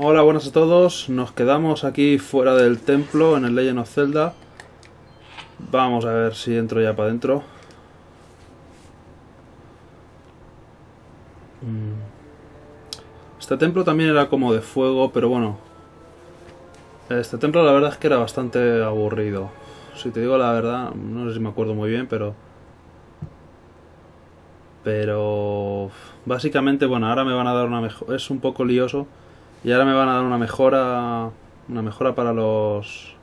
Hola, buenas a todos. Nos quedamos aquí fuera del templo en el Legend of Zelda. Vamos a ver si entro ya para adentro. Mm. Este templo también era como de fuego, pero bueno. Este templo la verdad es que era bastante aburrido. Si te digo la verdad, no sé si me acuerdo muy bien, pero... Pero... Básicamente, bueno, ahora me van a dar una mejor... Es un poco lioso. Y ahora me van a dar una mejora. Una mejora para los.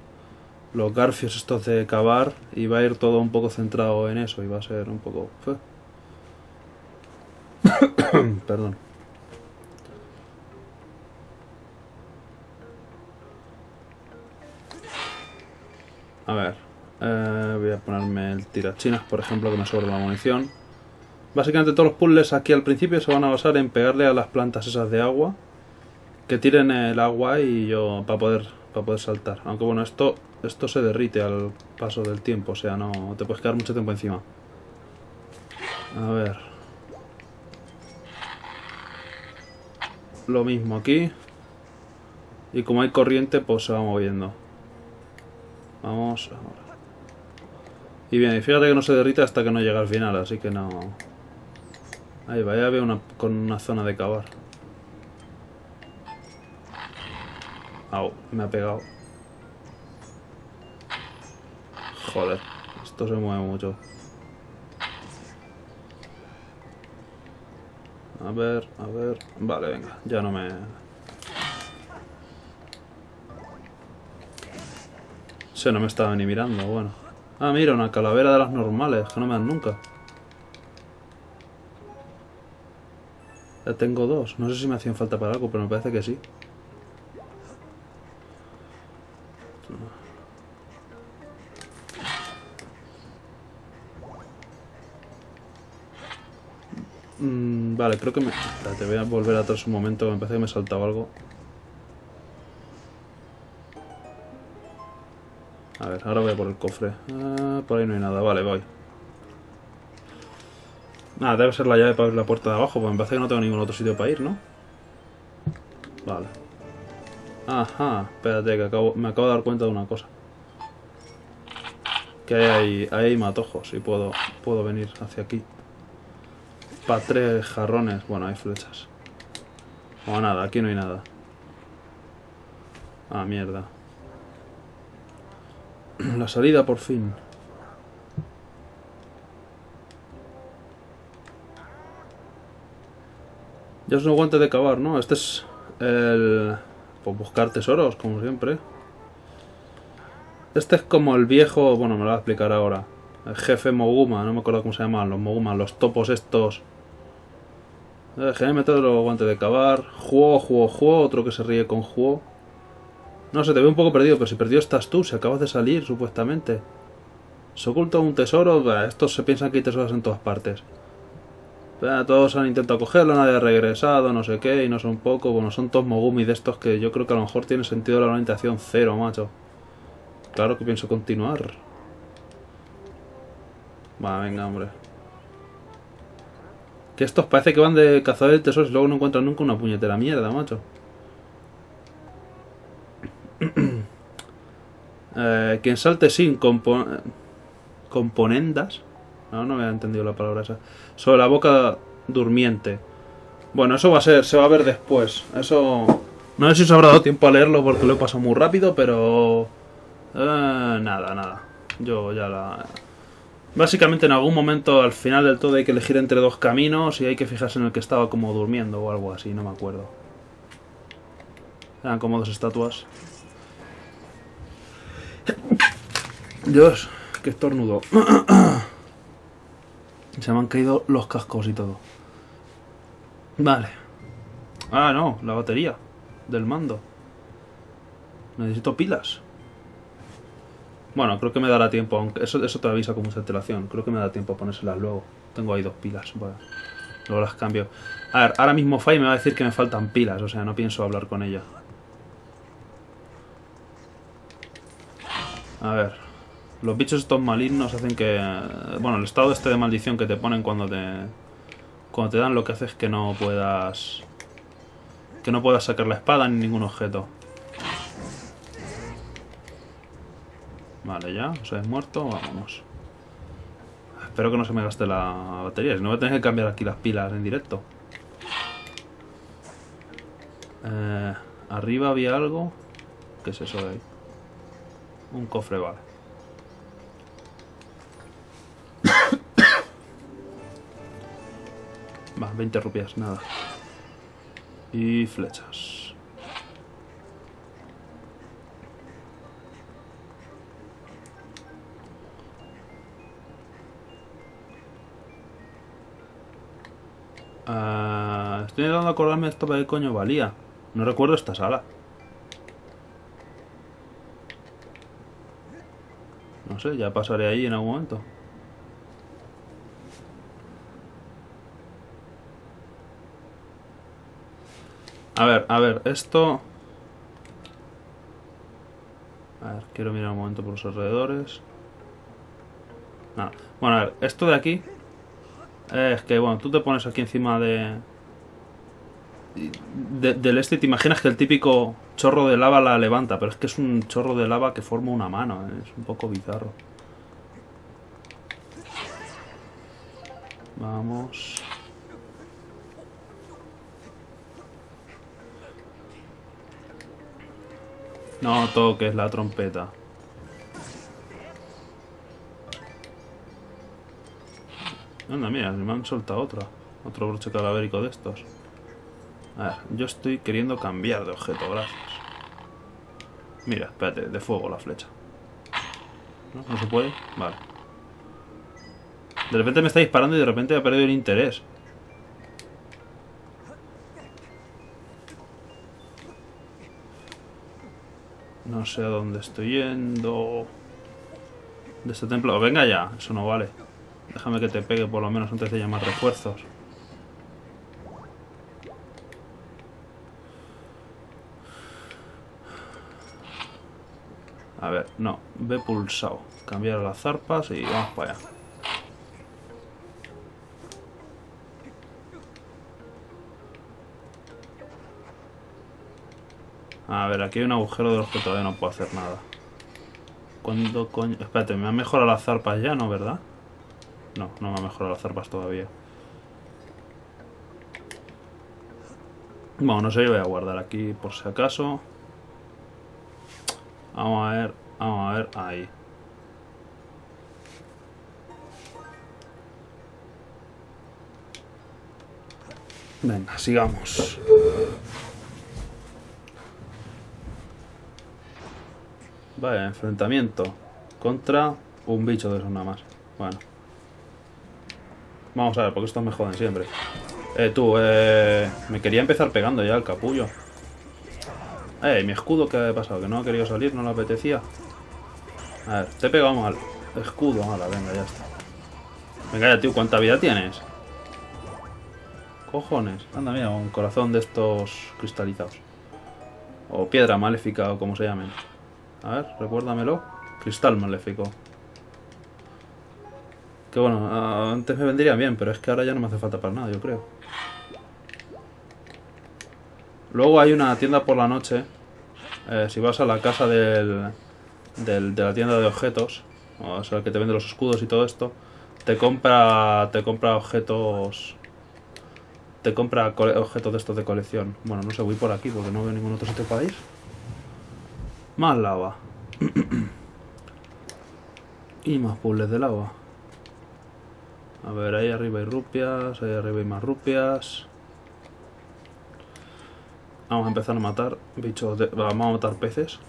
Los garfios estos de cavar. Y va a ir todo un poco centrado en eso. Y va a ser un poco. Perdón. A ver. Eh, voy a ponerme el tirachinas, por ejemplo, que me sobra la munición. Básicamente todos los puzzles aquí al principio se van a basar en pegarle a las plantas esas de agua que tiren el agua y yo para poder para poder saltar. Aunque bueno, esto esto se derrite al paso del tiempo, o sea, no te puedes quedar mucho tiempo encima. A ver. Lo mismo aquí. Y como hay corriente, pues se va moviendo. Vamos ahora. Y bien, y fíjate que no se derrite hasta que no llega al final, así que no... Ahí va, ya veo una, con una zona de cavar. Me ha pegado. Joder, esto se mueve mucho. A ver, a ver... Vale, venga, ya no me... Se no me estaba ni mirando, bueno. Ah, mira, una calavera de las normales, que no me dan nunca. Ya tengo dos. No sé si me hacían falta para algo, pero me parece que sí. Mm, vale, creo que me... Te voy a volver atrás un momento, me parece que me he saltado algo. A ver, ahora voy a por el cofre. Ah, por ahí no hay nada, vale, voy. Nada, debe ser la llave para abrir la puerta de abajo, porque me parece que no tengo ningún otro sitio para ir, ¿no? Vale. Ajá, espérate, que me acabo de dar cuenta de una cosa. Que hay, hay matojos y puedo, puedo venir hacia aquí. Para tres jarrones. Bueno, hay flechas. O nada, aquí no hay nada. Ah, mierda. La salida por fin. Ya es un guante de cavar, ¿no? Este es el... Pues buscar tesoros, como siempre. Este es como el viejo... Bueno, me lo voy a explicar ahora. El jefe Moguma, no me acuerdo cómo se llaman los Moguma, los topos estos. Déjame meter los guantes de cavar. Juego, juego, juego. Otro que se ríe con juego. No sé, te veo un poco perdido, pero si perdido estás tú, si acabas de salir, supuestamente. Se oculta un tesoro. estos se piensan que hay tesoros en todas partes todos han intentado cogerlo, nadie ha regresado, no sé qué, y no son poco. Bueno, son todos Mogumi de estos que yo creo que a lo mejor tiene sentido la orientación cero, macho. Claro que pienso continuar. Va, venga, hombre. Que estos parece que van de cazadores de tesoros y luego no encuentran nunca una puñetera mierda, macho. eh, quien salte sin compo componendas no, no me ha entendido la palabra esa. Sobre la boca durmiente. Bueno, eso va a ser, se va a ver después. Eso... No sé si os habrá dado tiempo a leerlo porque lo he pasado muy rápido, pero... Eh, nada, nada. Yo ya la... Básicamente en algún momento al final del todo hay que elegir entre dos caminos y hay que fijarse en el que estaba como durmiendo o algo así, no me acuerdo. Eran como dos estatuas. Dios, qué estornudo. Se me han caído los cascos y todo. Vale. Ah, no, la batería del mando. Necesito pilas. Bueno, creo que me dará tiempo, aunque eso, eso te avisa con mucha antelación. Creo que me da tiempo a ponérselas luego. Tengo ahí dos pilas. Bueno, luego las cambio. A ver, ahora mismo Fai me va a decir que me faltan pilas, o sea, no pienso hablar con ella. A ver. Los bichos estos malignos hacen que... Bueno, el estado este de maldición que te ponen cuando te... Cuando te dan lo que hace es que no puedas... Que no puedas sacar la espada ni ningún objeto. Vale, ya, os habéis muerto, vámonos. Espero que no se me gaste la batería, si no voy a tener que cambiar aquí las pilas en directo. Eh, arriba había algo. ¿Qué es eso de ahí? Un cofre, vale. Va, 20 rupias, nada. Y flechas. Ah, estoy intentando acordarme de esto para qué coño valía. No recuerdo esta sala. No sé, ya pasaré ahí en algún momento. A ver, a ver, esto... A ver, quiero mirar un momento por los alrededores. Nada. Bueno, a ver, esto de aquí... Es que, bueno, tú te pones aquí encima de... de- del este y te imaginas que el típico chorro de lava la levanta, pero es que es un chorro de lava que forma una mano, ¿eh? es un poco bizarro. Vamos. No toques la trompeta. Anda, mira, me han soltado otra. Otro broche calavérico de estos. A ver, yo estoy queriendo cambiar de objeto, gracias. Mira, espérate, de fuego la flecha. ¿No? ¿No se puede? Vale. De repente me está disparando y de repente ha perdido el interés. No sé a dónde estoy yendo. De este templo. Venga ya, eso no vale. Déjame que te pegue por lo menos antes de llamar refuerzos. A ver, no, ve pulsado. Cambiar las zarpas y vamos para allá. A ver, aquí hay un agujero de los que todavía no puedo hacer nada. ¿Cuándo coño? Espérate, ¿me han mejorado las zarpas ya, no, verdad? No, no me han mejorado las zarpas todavía. Bueno, no sé, yo voy a guardar aquí por si acaso. Vamos a ver, vamos a ver, ahí. Venga, sigamos. Vaya, enfrentamiento contra un bicho de esos nada más. Bueno. Vamos a ver, porque estos me joden siempre. Eh, tú, eh... Me quería empezar pegando ya el capullo. Eh, mi escudo, ¿qué ha pasado? Que no ha querido salir, no le apetecía. A ver, te he pegado mal. Escudo, mala, venga, ya está. Venga ya, tío, ¿cuánta vida tienes? Cojones. Anda, mira, un corazón de estos cristalizados. O piedra maléfica, o como se llamen. A ver, recuérdamelo. Cristal maléfico. Que bueno, antes me vendría bien, pero es que ahora ya no me hace falta para nada, yo creo. Luego hay una tienda por la noche. eh, si vas a la casa del, del- de la tienda de objetos, o sea, que te vende los escudos y todo esto, te compra, te compra objetos, te compra objetos de estos de colección. Bueno, no sé, voy por aquí porque no veo ningún otro sitio para ir. Más lava. y más puzzles de lava. A ver, ahí arriba hay rupias, ahí arriba hay más rupias. Vamos a empezar a matar bichos de... Vamos a matar peces.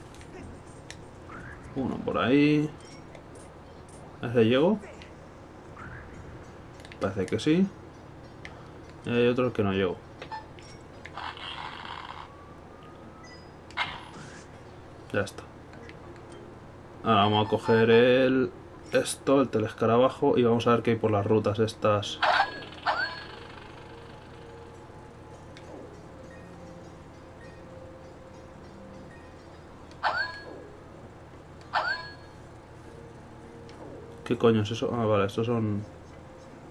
Uno por ahí. ¿Ese llego? Parece que sí. Y hay otro que no llego. Ya está. Ahora vamos a coger el... Esto, el telescarabajo, y vamos a ver qué hay por las rutas estas. ¿Qué coño es eso? Ah, vale, estos son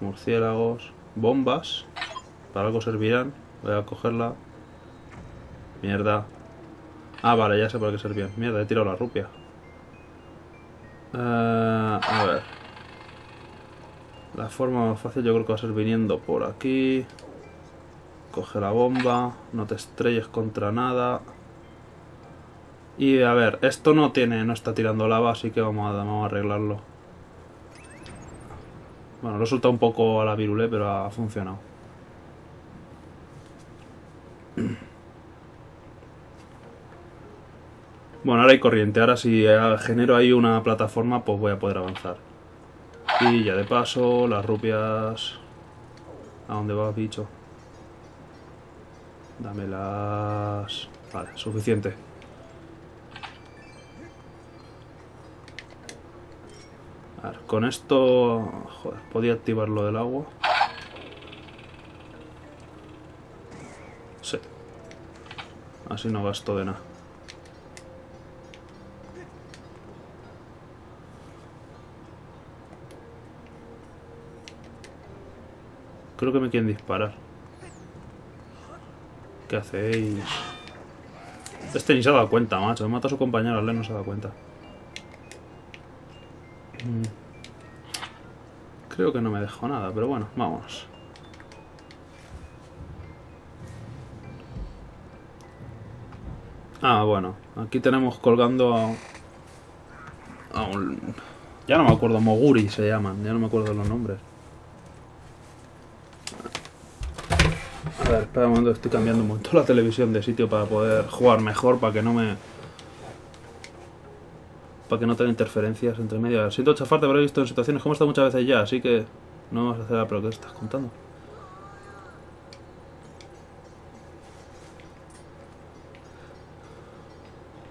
murciélagos, bombas. Para algo servirán. Voy a cogerla. Mierda. Ah, vale, ya sé por qué servían. Mierda, he tirado la rupia. Eh, a ver. La forma más fácil yo creo que va a ser viniendo por aquí. Coge la bomba. No te estrelles contra nada. Y a ver, esto no tiene, no está tirando lava, así que vamos a, vamos a arreglarlo. Bueno, resulta un poco a la virule, pero ha funcionado. Bueno, ahora hay corriente. Ahora si eh, genero ahí una plataforma, pues voy a poder avanzar. Y ya de paso, las rupias... ¿A dónde va, bicho? Dámelas... Vale, suficiente. A ver, con esto... Joder, podía activar lo del agua. Sí. Así no gasto de nada. Creo que me quieren disparar. ¿Qué hacéis? Este ni se ha dado cuenta, macho. Mata a su compañero, Ale no se ha dado cuenta. Mm. Creo que no me dejó nada, pero bueno, vámonos. Ah, bueno. Aquí tenemos colgando a... a un... Ya no me acuerdo, Moguri se llaman. Ya no me acuerdo los nombres. A ver, espera un momento, estoy cambiando un montón la televisión de sitio para poder jugar mejor, para que no me... Para que no tenga interferencias entre medio. Siento chafarte, pero he visto en situaciones como esta muchas veces ya, así que no vamos a hacer la pero ¿qué estás contando?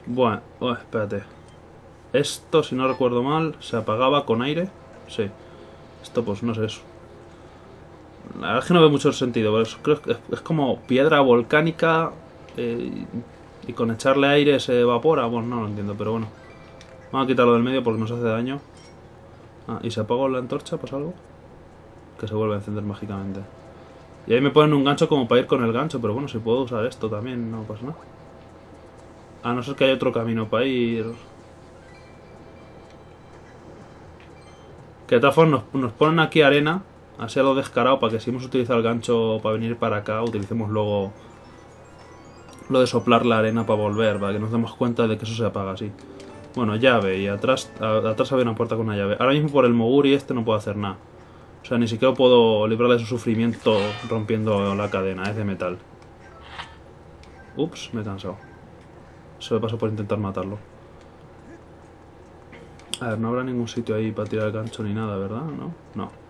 Bueno, oh, espérate. Esto, si no recuerdo mal, se apagaba con aire. Sí. Esto, pues no sé eso. La verdad es que no veo mucho sentido. Pero creo que es, como piedra volcánica eh, y con echarle aire se evapora. Bueno, no lo entiendo, pero bueno. Vamos a quitarlo del medio porque nos hace daño. Ah, ¿y se apagó la antorcha? ¿Pasa algo? Que se vuelve a encender mágicamente. Y ahí me ponen un gancho como para ir con el gancho, pero bueno, si puedo usar esto también, no pasa nada. A no ser que haya otro camino para ir. Que de todas formas nos ponen aquí arena Así a lo descarado para que si hemos utilizado el gancho para venir para acá, utilicemos luego lo de soplar la arena para volver, para que nos demos cuenta de que eso se apaga así. Bueno, llave, y atrás, atrás había una puerta con una llave. Ahora mismo por el Moguri este no puedo hacer nada. O sea, ni siquiera puedo librarle de su sufrimiento rompiendo la cadena, es de metal. Ups, me he cansado. Se me pasó por intentar matarlo. A ver, no habrá ningún sitio ahí para tirar el gancho ni nada, ¿verdad? ¿No? No.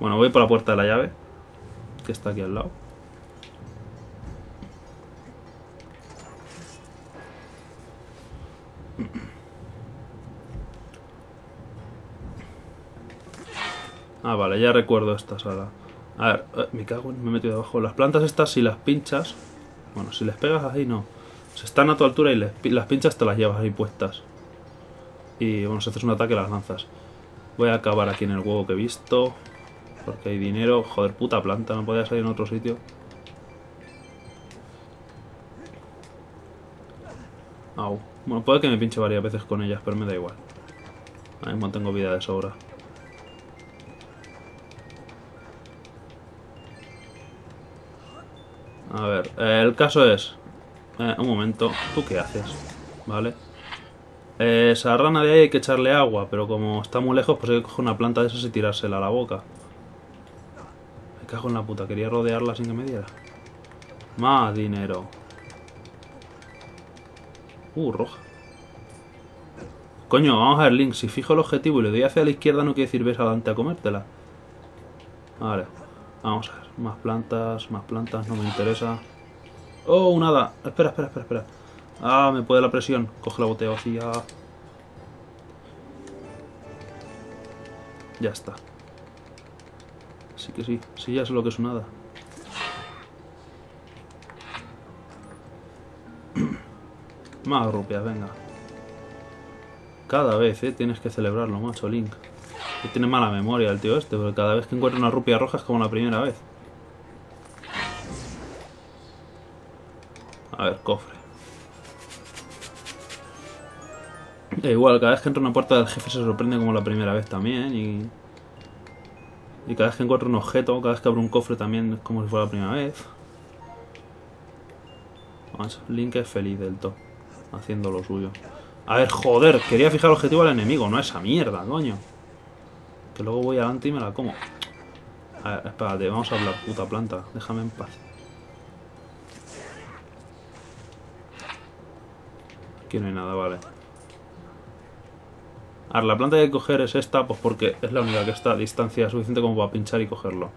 Bueno, voy por la puerta de la llave, que está aquí al lado. Ah, vale, ya recuerdo esta sala. A ver, eh, me cago en... me he metido debajo. Las plantas estas, si las pinchas... Bueno, si les pegas ahí, no. Se están a tu altura y las pinchas te las llevas ahí puestas. Y bueno, si haces un ataque las lanzas. Voy a acabar aquí en el huevo que he visto. Porque hay dinero. Joder, puta planta. No podía salir en otro sitio. Au. Bueno, puede que me pinche varias veces con ellas, pero me da igual. Ahora mismo tengo vida de sobra. A ver, el caso es... Eh, un momento. ¿Tú qué haces? Vale. esa rana de ahí hay que echarle agua, pero como está muy lejos, pues hay que coger una planta de esas y tirársela a la boca cago en la puta, quería rodearla sin que me diera. Más dinero. Uh, roja. Coño, vamos a ver, Link. Si fijo el objetivo y le doy hacia la izquierda, no quiere decir ves adelante a comértela. Vale. Vamos a ver. Más plantas, más plantas, no me interesa. Oh, nada. Espera, espera, espera, espera. Ah, me puede la presión. Coge la botella vacía. Ya está. Sí que sí, sí ya sé lo que es nada. Más rupias, venga. Cada vez, ¿eh? Tienes que celebrarlo, macho, Link. Tiene mala memoria el tío este, porque cada vez que encuentra una rupia roja es como la primera vez. ver, cofre. E igual, cada vez que entra una puerta del jefe se sorprende como la primera vez también y... Y cada vez que encuentro un objeto, cada vez que abro un cofre también es como si fuera la primera vez. Vamos, Link es feliz del todo, haciendo lo suyo. A ver, joder, quería fijar el objetivo al enemigo, no a esa mierda, coño. Que luego voy adelante y me la como. A ver, espérate, vamos a hablar, puta planta. Déjame en paz. Aquí no hay nada, vale. A ver, la planta que hay que coger es esta, pues porque es la única que está a distancia suficiente como para pinchar y cogerlo.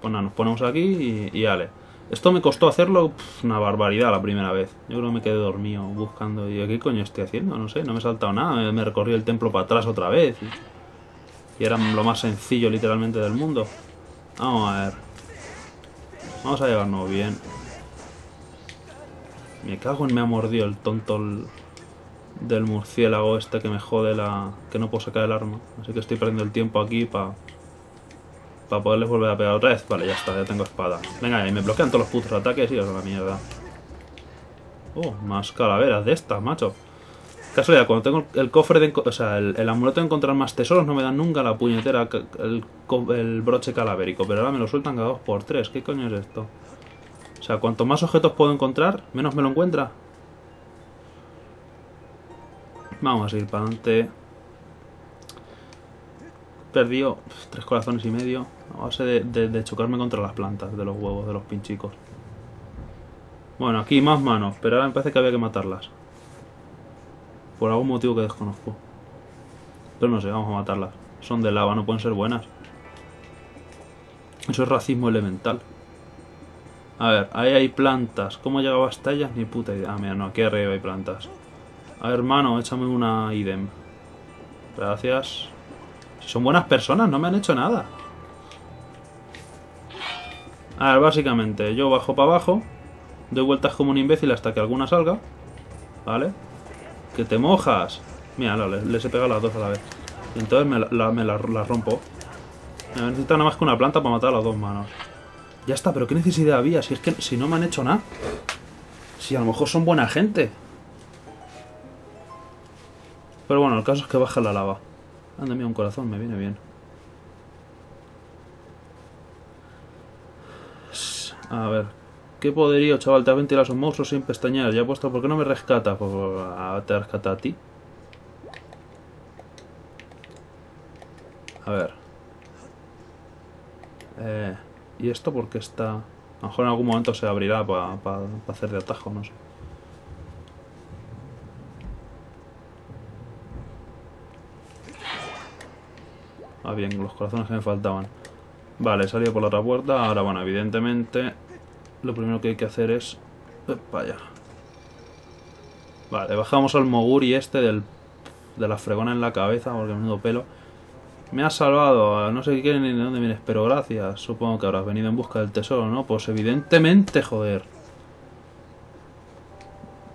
Pues nada, nos ponemos aquí y, y ale. Esto me costó hacerlo una barbaridad la primera vez. Yo creo que me quedé dormido buscando. ¿Y qué coño estoy haciendo? No sé, no me he saltado nada. Me, me recorrí el templo para atrás otra vez. Y, y era lo más sencillo literalmente del mundo. Vamos a ver. Vamos a llevarnos bien. Me cago en me ha mordido el tonto el- del murciélago este que me jode la... que no puedo sacar el arma. Así que estoy perdiendo el tiempo aquí para... Para poderles volver a pegar otra vez. Vale, ya está, ya tengo espada. Venga, y me bloquean todos los putos ataques y os la mierda. Oh, más calaveras de estas, macho. Casualidad, cuando tengo el cofre de... O sea, el, amuleto de encontrar más tesoros no me dan nunca la puñetera... El, el broche calavérico. Pero ahora me lo sueltan cada dos por tres. ¿Qué coño es esto? O sea, cuanto más objetos puedo encontrar, menos me lo encuentra. Vamos a ir para adelante. Perdió tres corazones y medio a base de, de- de chocarme contra las plantas de los huevos de los pinchicos. Bueno, aquí más manos, pero ahora me parece que había que matarlas. Por algún motivo que desconozco. Pero no sé, vamos a matarlas. Son de lava, no pueden ser buenas. Eso es racismo elemental. A ver, ahí hay plantas. ¿Cómo llegaba hasta ellas? Ni puta idea. Ah, mira, no, aquí arriba hay plantas. A ver, hermano, échame una idem. Gracias. Si son buenas personas, no me han hecho nada. A ver, básicamente, yo bajo para abajo, doy vueltas como un imbécil hasta que alguna salga. ¿Vale? Que te mojas. Mira, no, les, les he pegado las dos a la vez. Y entonces me, la, la- me la- las rompo. Me necesita nada más que una planta para matar a las dos manos. Ya está, pero ¿qué necesidad había? Si es que si no me han hecho nada. Si a lo mejor son buena gente. Pero bueno, el caso es que baja la lava. Anda, mira, un corazón, me viene bien. A ver. ¿Qué poderío, chaval? Te ha ventilado a esos monstruos sin pestañear. Ya he puesto, ¿por qué no me rescata? Pues te rescata a ti. A ver. Eh, ¿Y esto por qué está...? A lo mejor en algún momento se abrirá para hacer de atajo, no sé. Ah, bien, los corazones que me faltaban. Vale, he salido por la otra puerta. Ahora, bueno, evidentemente, lo primero que hay que hacer es... Vaya. Vale, bajamos al Moguri este del, de la fregona en la cabeza, porque menudo pelo. Me has salvado, no sé qué ni de dónde vienes, pero gracias. Supongo que habrás venido en busca del tesoro, ¿no? Pues evidentemente, joder.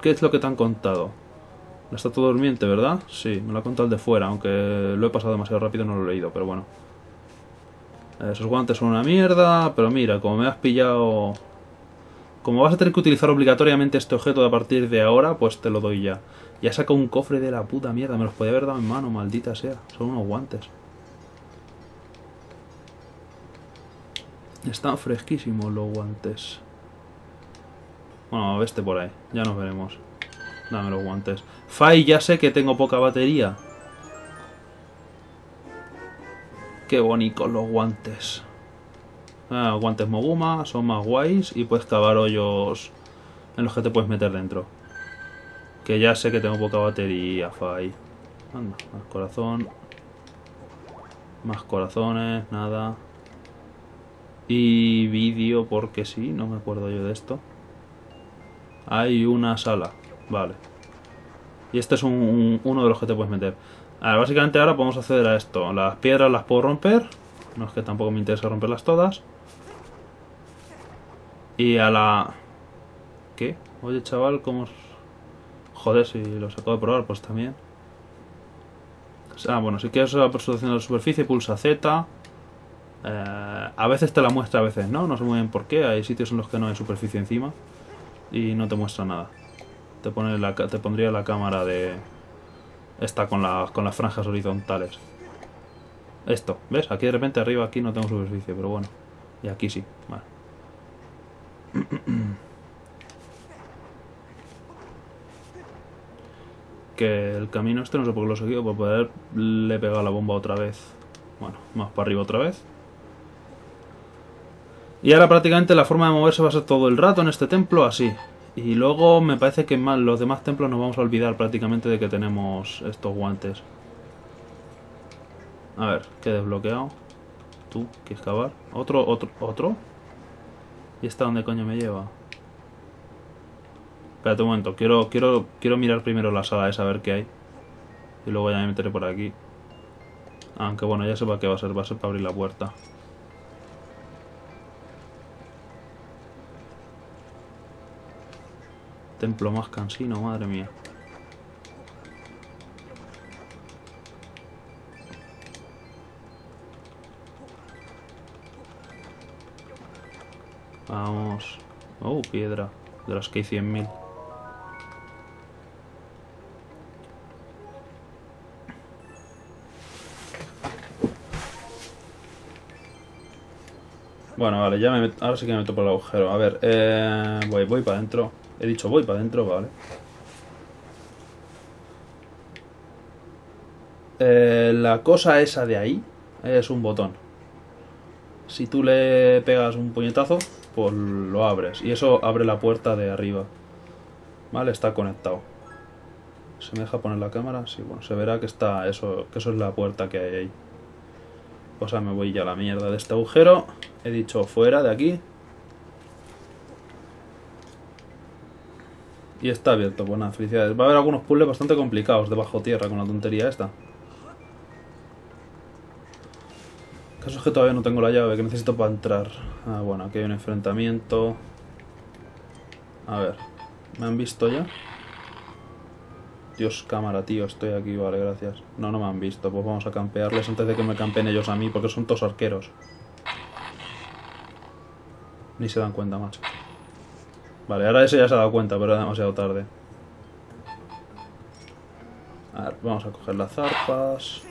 ¿Qué es lo que te han contado? La estatua durmiente, ¿verdad? Sí, me lo ha contado el de fuera, aunque lo he pasado demasiado rápido no lo he leído, pero bueno. Esos guantes son una mierda, pero mira, como me has pillado... Como vas a tener que utilizar obligatoriamente este objeto a partir de ahora, pues te lo doy ya. Ya saca un cofre de la puta mierda, me los podía haber dado en mano, maldita sea. Son unos guantes. Están fresquísimos los guantes. Bueno, este por ahí, ya nos veremos. Dame los guantes. Fai, ya sé que tengo poca batería. Qué bonitos los guantes. Ah, guantes Moguma, son más guays y puedes cavar hoyos en los que te puedes meter dentro. Que ya sé que tengo poca batería, Fai. Anda, más corazón. Más corazones, nada. Y vídeo, porque sí, no me acuerdo yo de esto. Hay una sala, vale. Y este es un, un- uno de los que te puedes meter. A ver, básicamente ahora podemos acceder a esto. Las piedras las puedo romper. No es que tampoco me interesa romperlas todas. Y a la... ¿Qué? Oye, chaval, ¿cómo...? Joder, si los acabo de probar, pues también. Ah, bueno, si quieres la persuasión de la superficie, pulsa Z. Eh, a veces te la muestra, a veces no. No sé muy bien por qué. Hay sitios en los que no hay superficie encima. y no te muestra nada. Te, te pondría la cámara de... Esta con, con las franjas horizontales. Esto, ¿ves? Aquí de repente arriba aquí no tengo superficie, pero bueno. Y aquí sí, vale. que el camino este no sé por qué lo he seguido, por poder le pegar la bomba otra vez. Bueno, más para arriba otra vez. Y ahora prácticamente la forma de moverse va a ser todo el rato en este templo así. Y luego me parece que los demás templos nos vamos a olvidar prácticamente de que tenemos estos guantes. A ver, ¿qué he desbloqueado? ¿Tú? ¿Quieres excavar? ¿Otro? ¿Otro? ¿Otro? ¿Y esta dónde coño me lleva? Espérate un momento, quiero, quiero, quiero mirar primero la sala esa a ver qué hay. Y luego ya me meteré por aquí. Aunque bueno, ya sepa qué va a ser, va a ser para abrir la puerta. Templo más cansino, madre mía. Vamos. Oh, piedra. De las que hay 100.000. Bueno, vale, ya me ahora sí que me meto por el agujero. A ver, eh, voy, voy para adentro. He dicho voy para adentro, vale. Eh, la cosa esa de ahí es un botón. Si tú le pegas un puñetazo, pues lo abres. Y eso abre la puerta de arriba. Vale, está conectado. ¿Se me deja poner la cámara? Sí, bueno, se verá que está eso, que eso es la puerta que hay ahí. O sea, me voy ya a la mierda de este agujero. He dicho fuera de aquí. Y está abierto, buenas felicidades. Va a haber algunos puzzles bastante complicados de bajo tierra con la tontería esta. Caso es que todavía no tengo la llave que necesito para entrar. Ah, bueno, aquí hay un enfrentamiento. A ver, ¿me han visto ya? Dios, cámara, tío, estoy aquí, vale, gracias. No, no me han visto, pues vamos a campearles antes de que me campen ellos a mí, porque son todos arqueros. Ni se dan cuenta, macho. Vale, ahora ese ya se ha dado cuenta, pero es demasiado tarde. A ver, vamos a coger las zarpas.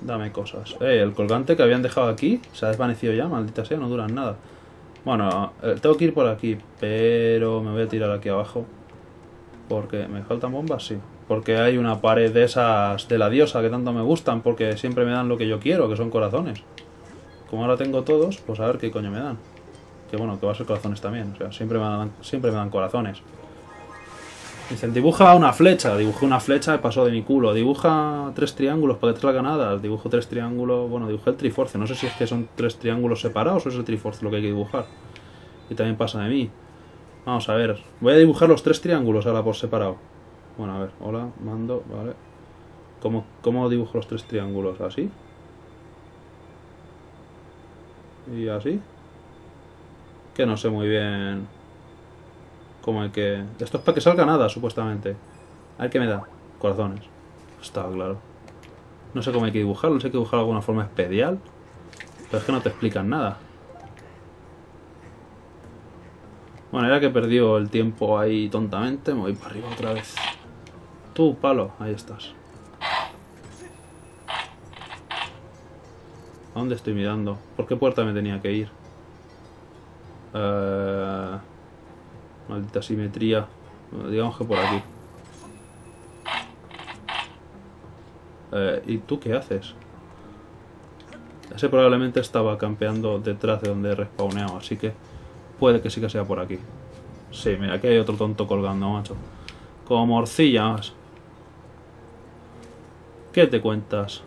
Dame cosas. Eh, el colgante que habían dejado aquí se ha desvanecido ya, maldita sea, no duran nada. Bueno, eh, tengo que ir por aquí, pero me voy a tirar aquí abajo. Porque me faltan bombas, sí porque hay una pared de esas de la diosa que tanto me gustan, porque siempre me dan lo que yo quiero, que son corazones. Como ahora tengo todos, pues a ver qué coño me dan. Que bueno, que va a ser corazones también, o sea, siempre me dan, siempre me dan corazones. Dicen, dibuja una flecha, dibujé una flecha y pasó de mi culo. Dibuja tres triángulos para que te salga Dibujo tres triángulos, bueno, dibujé el triforce. No sé si es que son tres triángulos separados o es el triforce lo que hay que dibujar. Y también pasa de mí. Vamos a ver, voy a dibujar los tres triángulos ahora por separado. Bueno, a ver, hola, mando, vale. ¿Cómo, cómo dibujo los tres triángulos? ¿Así? ¿Y así? Que no sé muy bien cómo hay que... Esto es para que salga nada, supuestamente. A ver qué me da. Corazones. Está claro. No sé cómo hay que dibujarlo, sé que dibujarlo de alguna forma especial. Pero es que no te explican nada. Bueno, era que perdió el tiempo ahí tontamente. Me voy para arriba otra vez. Tú, palo, ahí estás. ¿A dónde estoy mirando? ¿Por qué puerta me tenía que ir? Eh, maldita simetría. Digamos que por aquí. Eh, ¿Y tú qué haces? Ese probablemente estaba campeando detrás de donde he así que puede que sí que sea por aquí. Sí, mira, aquí hay otro tonto colgando, macho. Como morcillas. ¿Qué te cuentas?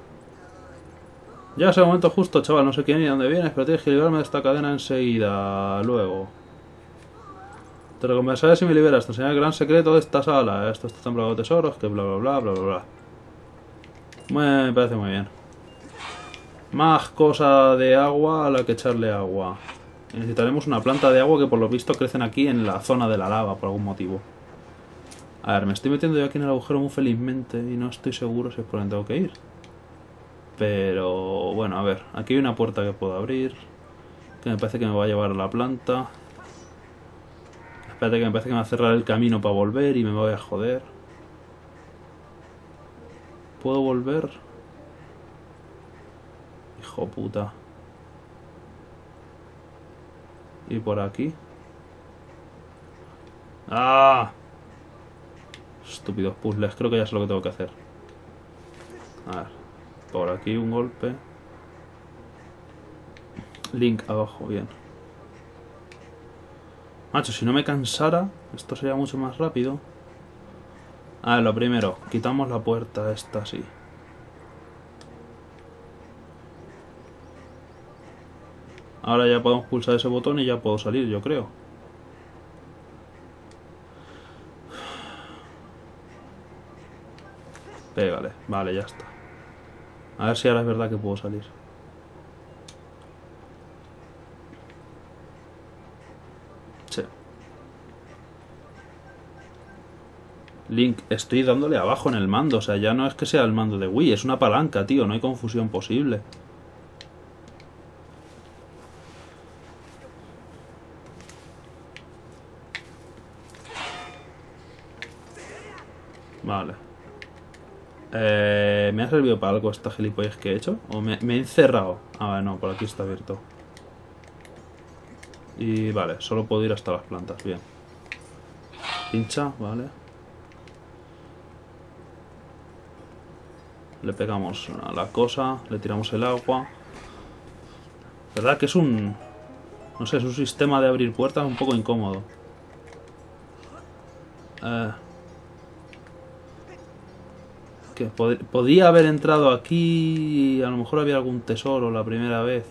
Ya es el momento justo, chaval. No sé quién ni dónde vienes, pero tienes que librarme de esta cadena enseguida. Luego. Te recompensaré si me liberas. Te enseñaré el gran secreto de esta sala. Esto está templado de tesoros, que bla bla bla bla bla bla. Me parece muy bien. Más cosa de agua a la que echarle agua. necesitaremos una planta de agua que por lo visto crecen aquí en la zona de la lava por algún motivo. A ver, me estoy metiendo yo aquí en el agujero muy felizmente y no estoy seguro si es por donde tengo que ir. Pero bueno, a ver, aquí hay una puerta que puedo abrir. Que me parece que me va a llevar a la planta. Espérate que me parece que me va a cerrar el camino para volver y me voy a joder. ¿Puedo volver? Hijo puta. Y por aquí. ¡Ah! Estúpidos puzzles. Creo que ya sé lo que tengo que hacer. A ver. Por aquí un golpe. Link abajo, bien. Macho, si no me cansara, esto sería mucho más rápido. A ver, lo primero, quitamos la puerta esta así. Ahora ya podemos pulsar ese botón y ya puedo salir, yo creo. Pégale, vale, ya está. A ver si ahora es verdad que puedo salir. Link, estoy dándole abajo en el mando, o sea, ya no es que sea el mando de Wii, es una palanca, tío, no hay confusión posible. Vale. Eh, ¿Me ha servido para algo esta gilipollas que he hecho? ¿O me, he encerrado? Ah, no, por aquí está abierto. Y vale, solo puedo ir hasta las plantas, bien. Pincha, vale. Le pegamos a la cosa, le tiramos el agua. ¿Verdad que es un... No sé, es un sistema de abrir puertas un poco incómodo. Eh, que podía haber entrado aquí a lo mejor había algún tesoro la primera vez.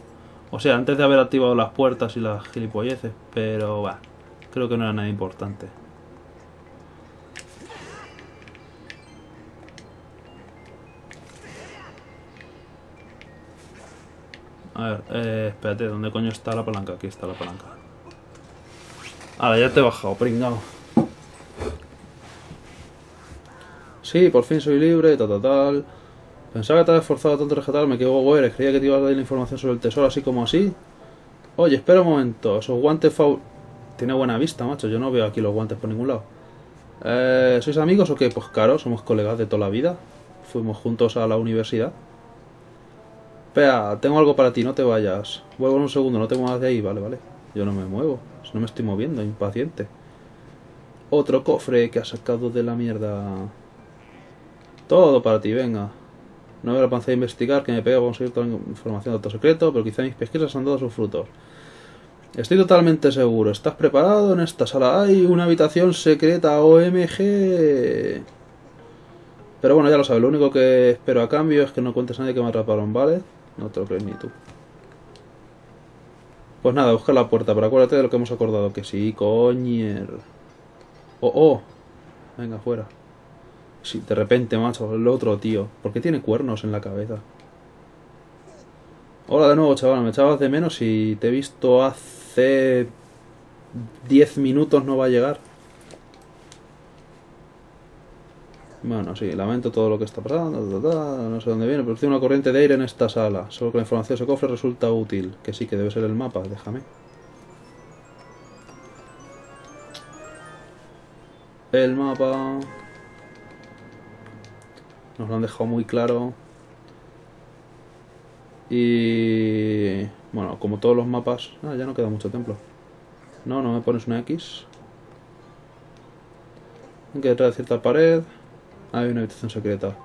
O sea, antes de haber activado las puertas y las gilipolleces, pero va, creo que no era nada importante. A ver, eh, espérate, ¿dónde coño está la palanca? Aquí está la palanca. Ahora ya te he bajado, pringao. Sí, por fin soy libre, tal, tal, tal. Pensaba que te habías forzado tanto rescatar, me quedo güey, creía que te ibas a dar la información sobre el tesoro así como así. Oye, espera un momento, esos guantes faul... Tiene buena vista, macho, yo no veo aquí los guantes por ningún lado. Eh, ¿Sois amigos o qué? Pues claro, somos colegas de toda la vida. Fuimos juntos a la universidad. Espera, tengo algo para ti, no te vayas. Vuelvo en un segundo, no te muevas de ahí, vale, vale. Yo no me muevo, no me estoy moviendo, impaciente. Otro cofre que ha sacado de la mierda. Todo para ti, venga. No me la panza de investigar que me pega a conseguir toda la información de otro secreto, pero quizá mis pesquisas han dado sus frutos. Estoy totalmente seguro. ¿Estás preparado? En esta sala hay una habitación secreta OMG. Pero bueno, ya lo sabes. Lo único que espero a cambio es que no cuentes a nadie que me atraparon, ¿vale? No te lo crees ni tú. Pues nada, busca la puerta, pero acuérdate de lo que hemos acordado. Que sí, coñer. Oh, oh. Venga, fuera. Sí, de repente, macho, el otro tío. ¿Por qué tiene cuernos en la cabeza? Hola de nuevo, chaval. Me echabas de menos y te he visto hace 10 minutos no va a llegar. Bueno, sí, lamento todo lo que está pasando, no sé dónde viene, produce una corriente de aire en esta sala. Solo que la información de ese cofre resulta útil. Que sí, que debe ser el mapa, déjame. El mapa... Nos lo han dejado muy claro. Y... Bueno, como todos los mapas... Ah, ya no queda mucho templo. No, no me pones una X. Hay que detrás de cierta pared. Hay una habitación secreta.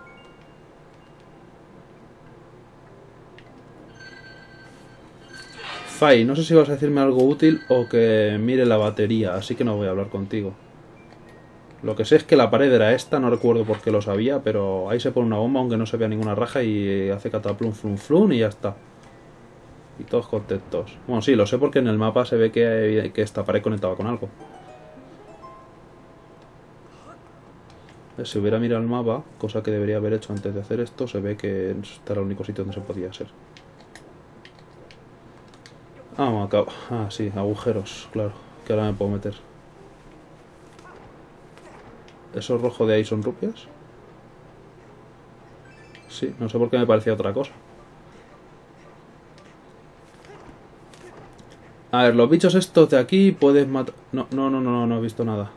Fai, no sé si vas a decirme algo útil o que mire la batería, así que no voy a hablar contigo. Lo que sé es que la pared era esta, no recuerdo por qué lo sabía, pero ahí se pone una bomba aunque no se vea ninguna raja y hace cataplum flum flum y ya está. Y todos contentos. Bueno, sí, lo sé porque en el mapa se ve que, que esta pared conectaba con algo. Si hubiera mirado el mapa, cosa que debería haber hecho antes de hacer esto, se ve que este era el único sitio donde se podía ser. Ah, acabo. Ah, sí, agujeros, claro. Que ahora me puedo meter. ¿Esos rojos de ahí son rupias? Sí, no sé por qué me parecía otra cosa. A ver, los bichos estos de aquí puedes matar... No, no, no, no, no, no he visto nada.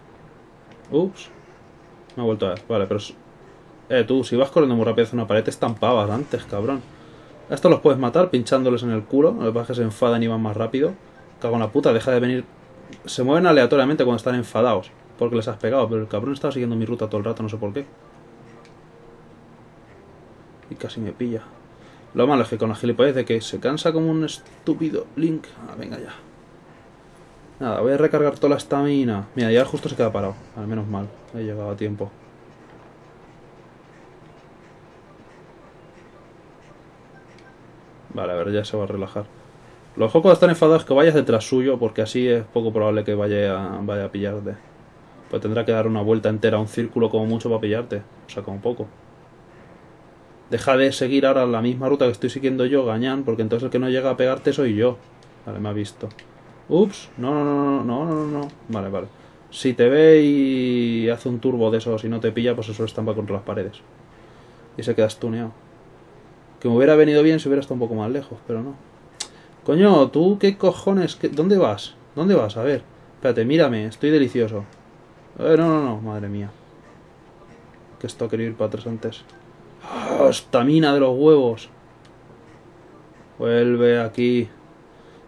Ups. Me ha vuelto a ver. Vale, pero... Eh, tú, si vas corriendo muy rápido hacia una pared te estampabas antes, cabrón. A estos los puedes matar pinchándoles en el culo. Lo que pasa es que se enfadan y van más rápido. Cago en la puta, deja de venir... Se mueven aleatoriamente cuando están enfadados. Porque les has pegado, pero el cabrón estaba siguiendo mi ruta todo el rato, no sé por qué. Y casi me pilla. Lo malo es que con la gilipollez de que se cansa como un estúpido Link. Ah, venga ya. Nada, voy a recargar toda la estamina. Mira, ya justo se queda parado. Al menos mal. He llegado a tiempo. Vale, a ver, ya se va a relajar. Lo mejor cuando están enfadados que vayas detrás suyo, porque así es poco probable que vaya a, vaya a pillarte. Pues tendrá que dar una vuelta entera, un círculo como mucho para pillarte. O sea, como poco. Deja de seguir ahora la misma ruta que estoy siguiendo yo, Gañán, porque entonces el que no llega a pegarte soy yo. Vale, me ha visto. Ups, no, no, no, no, no, no, no. Vale, vale. Si te ve y hace un turbo de eso, si no te pilla, pues eso estampa contra las paredes. Y se queda estuneado. Que me hubiera venido bien si hubiera estado un poco más lejos, pero no. Coño, ¿tú qué cojones? ¿Dónde vas? ¿Dónde vas? A ver. Espérate, mírame, estoy delicioso. Eh, no, no, no, madre mía. Que esto querido ir para atrás antes. ¡Oh, estamina de los huevos! Vuelve aquí.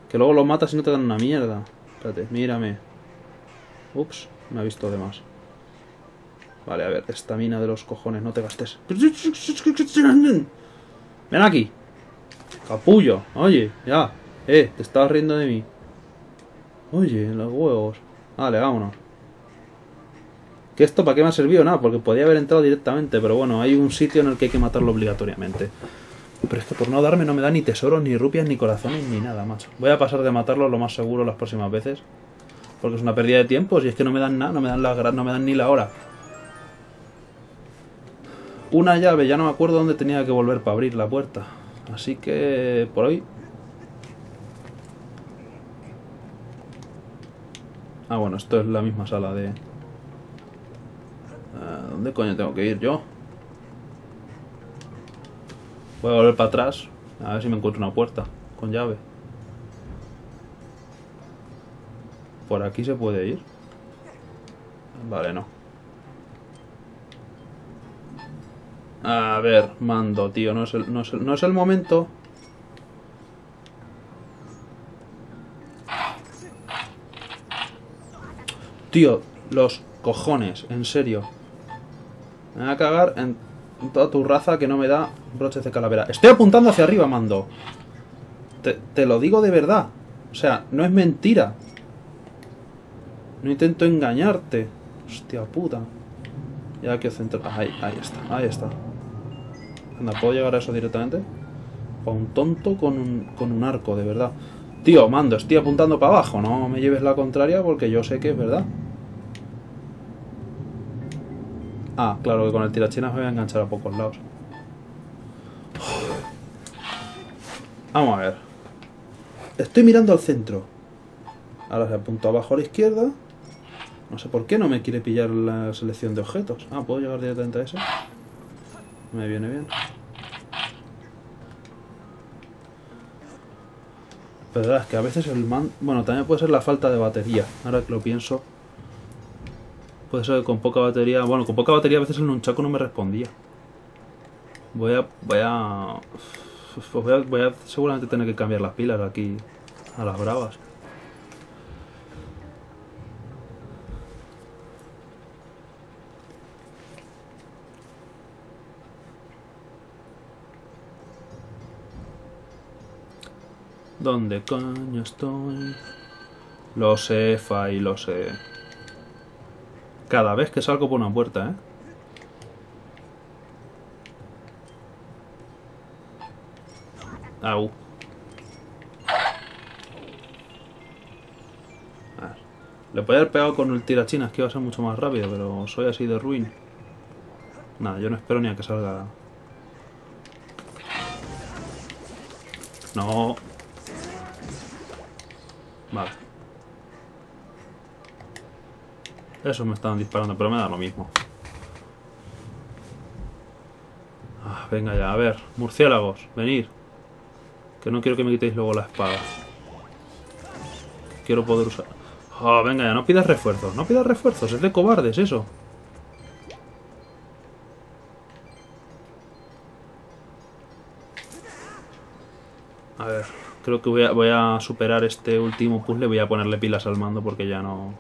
Que luego lo matas y no te dan una mierda. Espérate, mírame. Ups, me ha visto de más. Vale, a ver, estamina de los cojones, no te gastes. Ven aquí. Capullo. Oye, ya. Eh, te estabas riendo de mí. Oye, los huevos. Vale, vámonos. ¿Que esto para qué me ha servido? Nada, porque podía haber entrado directamente, pero bueno, hay un sitio en el que hay que matarlo obligatoriamente. Pero es que por no darme no me da ni tesoros, ni rupias, ni corazones, ni nada, macho. Voy a pasar de matarlo lo más seguro las próximas veces. Porque es una pérdida de tiempo, si es que no me dan nada, no me dan, la, no me dan ni la hora. Una llave, ya no me acuerdo dónde tenía que volver para abrir la puerta. Así que por hoy... Ah, bueno, esto es la misma sala de... ¿Dónde coño tengo que ir yo? Voy a volver para atrás. A ver si me encuentro una puerta con llave. ¿Por aquí se puede ir? Vale, no. A ver, mando, tío, no es el, no es no es el momento. Tío, los cojones, en serio. Me voy a cagar en toda tu raza que no me da broches de calavera. Estoy apuntando hacia arriba, mando. Te, lo digo de verdad. O sea, no es mentira. No intento engañarte. Hostia puta. Ya que centro. Ahí, ahí está, ahí está. Anda, ¿puedo llegar a eso directamente? Para un tonto con un, con un arco, de verdad. Tío, mando, estoy apuntando para abajo. No me lleves la contraria porque yo sé que es verdad. Ah, claro que con el tirachinas me voy a enganchar a pocos lados. Vamos a ver. Estoy mirando al centro. Ahora se apunto abajo a la izquierda. No sé por qué no me quiere pillar la selección de objetos. Ah, ¿puedo llegar directamente a ese? Me viene bien. Pero es que a veces el man... Bueno, también puede ser la falta de batería. Ahora que lo pienso. Puede ser que con poca batería... Bueno, con poca batería a veces el nunchaku no me respondía. Voy a... Voy a... Pues voy a, voy a seguramente tener que cambiar las pilas aquí a las bravas. ¿Dónde coño estoy? Lo sé, Fai, lo sé. Cada vez que salgo por una puerta, ¿eh? Au. Le podría haber pegado con el tirachinas que iba a ser mucho más rápido, pero soy así de ruin. Nada, yo no espero ni a que salga... No. Vale. Eso me estaban disparando, pero me da lo mismo. Ah, venga ya, a ver. Murciélagos, venid. Que no quiero que me quitéis luego la espada. quiero poder usar... Oh, venga, ya no pidas refuerzos. No pidas refuerzos, es de cobardes eso. A ver, creo que voy a, voy a superar este último puzzle. Voy a ponerle pilas al mando porque ya no...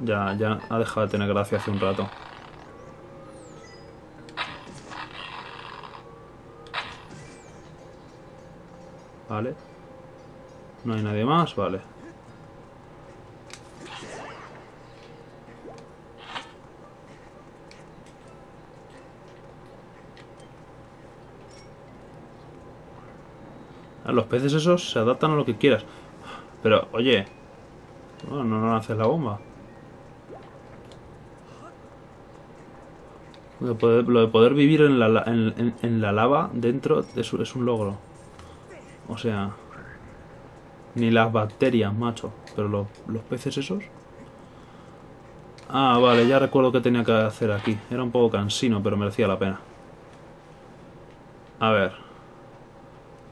Ya, ya ha dejado de tener gracia hace un rato. Vale. No hay nadie más, vale. Los peces esos se adaptan a lo que quieras. Pero, oye... No, no, haces la bomba. Lo de poder, vivir en la, en, la lava dentro es, es un logro. O sea... Ni las bacterias, macho. Pero los, los peces esos... Ah, vale, ya recuerdo que tenía que hacer aquí. Era un poco cansino, pero merecía la pena. A ver.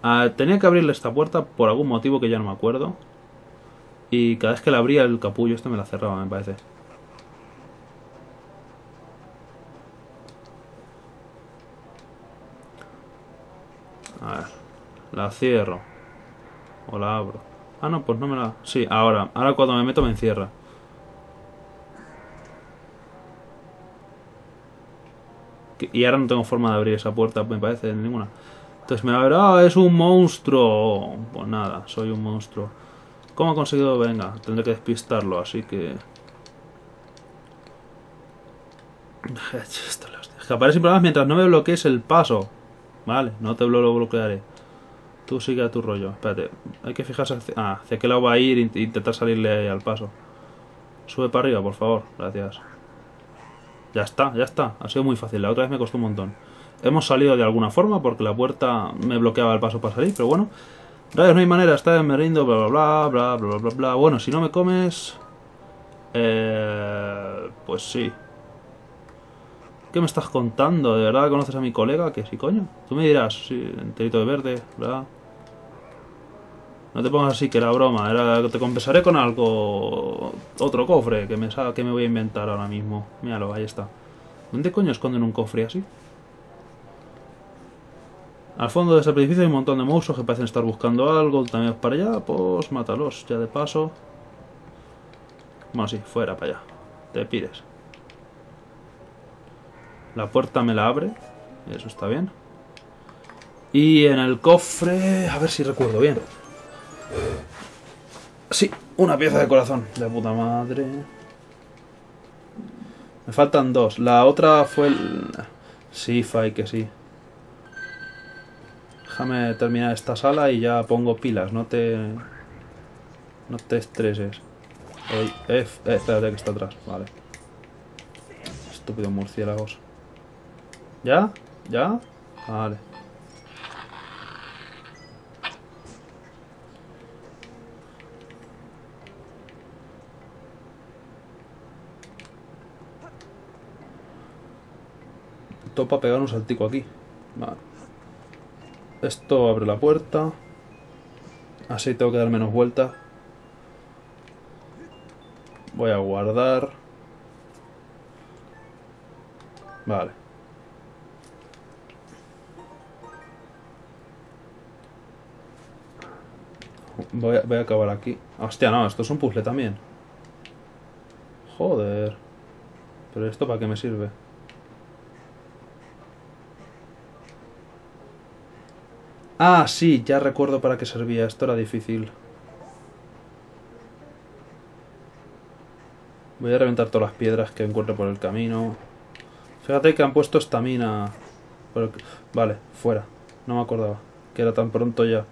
Ah, tenía que abrirle esta puerta por algún motivo que ya no me acuerdo. Y cada vez que la abría el capullo este me la cerraba, me parece. A ver. La cierro. O la abro. Ah, no, pues no me la... Sí, ahora. Ahora cuando me meto me encierra. Y ahora no tengo forma de abrir esa puerta, me parece, ninguna. Entonces me va a ver, ah, es un monstruo. Pues nada, soy un monstruo. ¿Cómo ha conseguido? Venga, tendré que despistarlo, así que... Escaparé sin problemas mientras no me bloquees el paso. Vale, no te lo bloquearé. Tú sigue a tu rollo. Espérate, hay que fijarse hacia, ah, hacia qué lado va a ir e intentar salirle al paso. Sube para arriba, por favor. Gracias. Ya está, ya está. Ha sido muy fácil. La otra vez me costó un montón. Hemos salido de alguna forma porque la puerta me bloqueaba el paso para salir, pero bueno. Rayos, no hay manera, está me rindo, bla bla bla, bla bla bla bla Bueno, si no me comes... Eh, pues sí. ¿Qué me estás contando? ¿De verdad conoces a mi colega? Que sí, coño. Tú me dirás, sí, enterito de verde, ¿verdad? No te pongas así, que era broma. Te compensaré con algo... Otro cofre que me, que me voy a inventar ahora mismo. Míralo, ahí está. ¿Dónde coño esconden un cofre así? Al fondo de ese edificio hay un montón de monstruos que parecen estar buscando algo. También para allá, pues mátalos ya de paso. Bueno, sí, fuera para allá. Te pires. La puerta me la abre. Eso está bien. Y en el cofre... A ver si recuerdo bien. Sí, una pieza de corazón. De puta madre. Me faltan dos. La otra fue el... Sí, Fai, que sí. Déjame terminar esta sala y ya pongo pilas, no te... No te estreses. Eh, eh, espérate que está atrás, vale. Estúpidos murciélagos. ¿Ya? ¿Ya? Vale. Topa pegar un saltico aquí. Esto abre la puerta. Así tengo que dar menos vueltas. Voy a guardar. Vale. Voy a, voy a acabar aquí. Hostia, no, esto es un puzzle también. Joder. ¿Pero esto para qué me sirve? Ah, sí, ya recuerdo para qué servía. Esto era difícil. Voy a reventar todas las piedras que encuentre por el camino. Fíjate que han puesto estamina. Vale, fuera. No me acordaba. Que era tan pronto ya.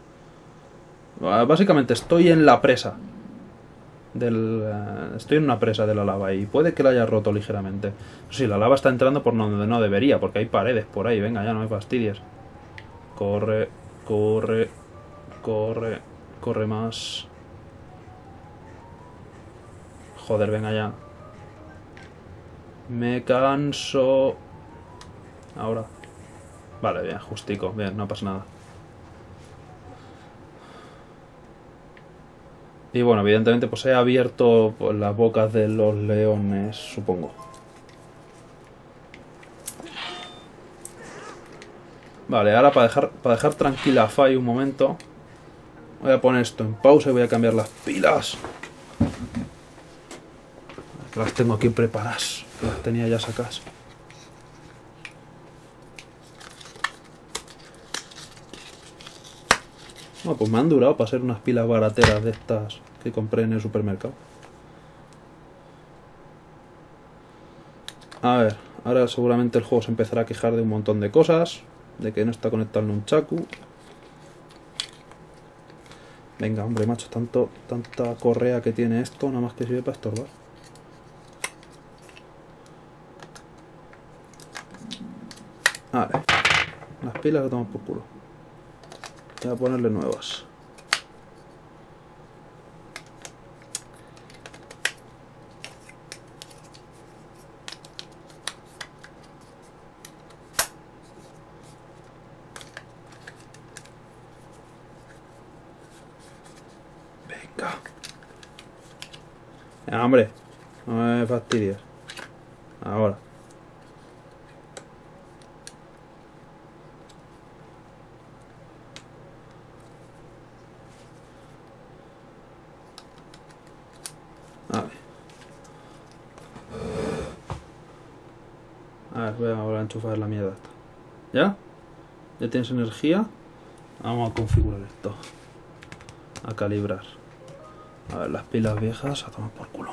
Ah, básicamente estoy en la presa. Del, eh, estoy en una presa de la lava y puede que la haya roto ligeramente. Sí, la lava está entrando por donde no debería, porque hay paredes por ahí. Venga, ya no hay fastidies. Corre, Corre, corre, corre más. Joder, venga ya. Me canso. Ahora. Vale, bien, justico. Bien, no pasa nada. Y bueno, evidentemente pues he abierto pues, las bocas de los leones, supongo. Vale, ahora para dejar, para dejar tranquila a Fai un momento, voy a poner esto en pausa y voy a cambiar las pilas. Las tengo aquí preparadas, las tenía ya sacadas. Bueno, pues me han durado para ser unas pilas barateras de estas que compré en el supermercado. A ver, ahora seguramente el juego se empezará a quejar de un montón de cosas de que no está conectado el nunchaku. Venga, hombre, macho, tanto, tanta correa que tiene esto, nada más que sirve para estorbar. Vale. Las pilas las tomamos por culo. Voy a ponerle nuevas. Hombre. No me fastidies. Ahora. Vale. A ver, voy a a enchufar la mierda esta. ¿Ya? ¿Ya tienes energía? Vamos a configurar esto. A calibrar. A ver, las pilas viejas a tomar por culo.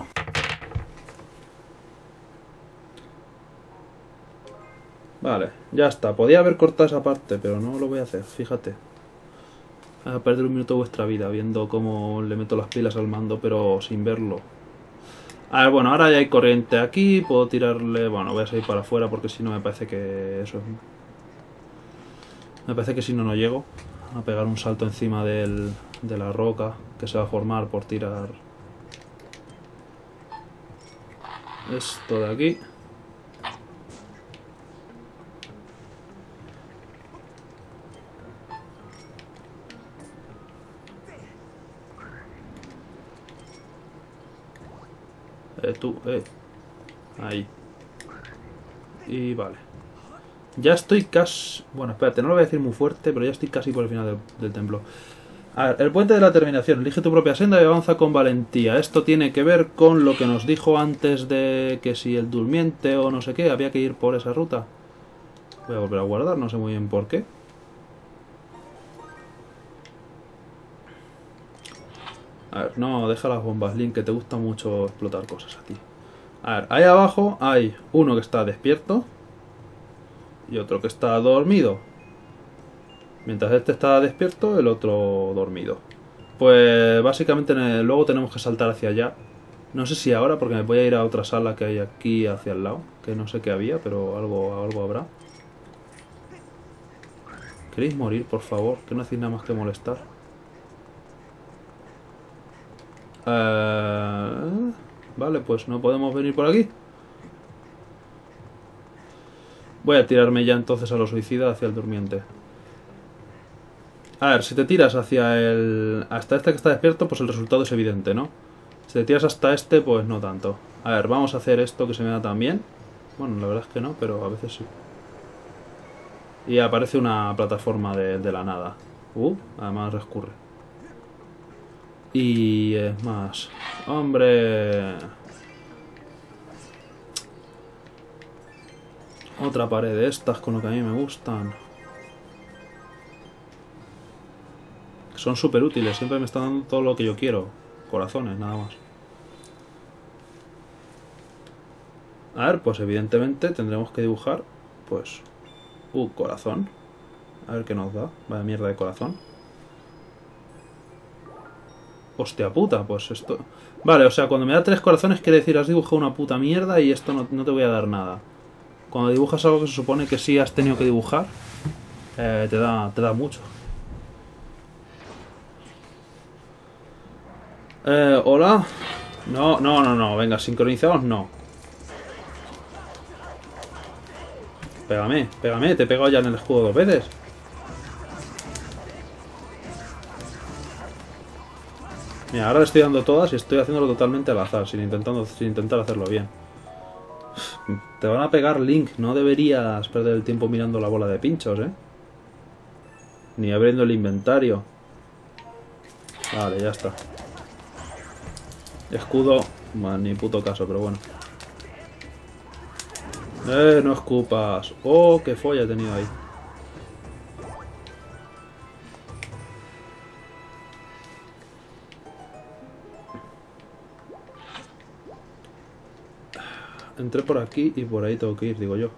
Vale, ya está. Podía haber cortado esa parte, pero no lo voy a hacer, fíjate. A perder un minuto de vuestra vida viendo cómo le meto las pilas al mando, pero sin verlo. A ver, bueno, ahora ya hay corriente aquí, puedo tirarle... Bueno, voy a salir para afuera porque si no me parece que eso... Me parece que si no, no llego a pegar un salto encima del, de la roca que se va a formar por tirar esto de aquí. Eh, tú, eh. Ahí. Y vale. Ya estoy casi... Bueno, espérate, no lo voy a decir muy fuerte, pero ya estoy casi por el final del templo. A ver, el puente de la terminación. Elige tu propia senda y avanza con valentía. Esto tiene que ver con lo que nos dijo antes de que si el durmiente o no sé qué, había que ir por esa ruta. Voy a volver a guardar, no sé muy bien por qué. A ver, no, deja las bombas, Link, que te gusta mucho explotar cosas a ti. A ver, ahí abajo hay uno que está despierto y otro que está dormido. Mientras este está despierto, el otro dormido. Pues básicamente luego tenemos que saltar hacia allá. No sé si ahora, porque me voy a ir a otra sala que hay aquí hacia el lado. Que no sé qué había, pero algo, algo habrá. ¿Queréis morir, por favor? Que no hacéis nada más que molestar. Eh, vale, pues no podemos venir por aquí. Voy a tirarme ya entonces a los suicidas hacia el durmiente. A ver, si te tiras hacia el... Hasta este que está despierto, pues el resultado es evidente, ¿no? Si te tiras hasta este, pues no tanto. A ver, vamos a hacer esto que se me da también. Bueno, la verdad es que no, pero a veces sí. Y aparece una plataforma de, de la nada. Uh, además rescurre. Y es más... ¡Hombre! Otra pared de estas con lo que a mí me gustan. Son súper útiles, siempre me están dando todo lo que yo quiero. Corazones, nada más. A ver, pues evidentemente tendremos que dibujar, pues... Uh, corazón. A ver qué nos da. Vaya mierda de corazón. Hostia puta, pues esto... Vale, o sea, cuando me da tres corazones quiere decir has dibujado una puta mierda y esto no, te voy a dar nada. Cuando dibujas algo que se supone que sí has tenido que dibujar, eh, te, da, te da mucho. Eh, ¿Hola? No, no, no, no. Venga, sincronizados no. Pégame, pégame. Te he pegado ya en el escudo dos veces. Mira, ahora le estoy dando todas y estoy haciéndolo totalmente al azar, sin, intentando, sin intentar hacerlo bien. Te van a pegar Link, no deberías perder el tiempo mirando la bola de pinchos, ¿eh? Ni abriendo el inventario. Vale, ya está. Escudo, bueno, ni puto caso, pero bueno. Eh, no escupas. Oh, qué folla he tenido ahí. Entré por aquí y por ahí tengo que ir, digo yo.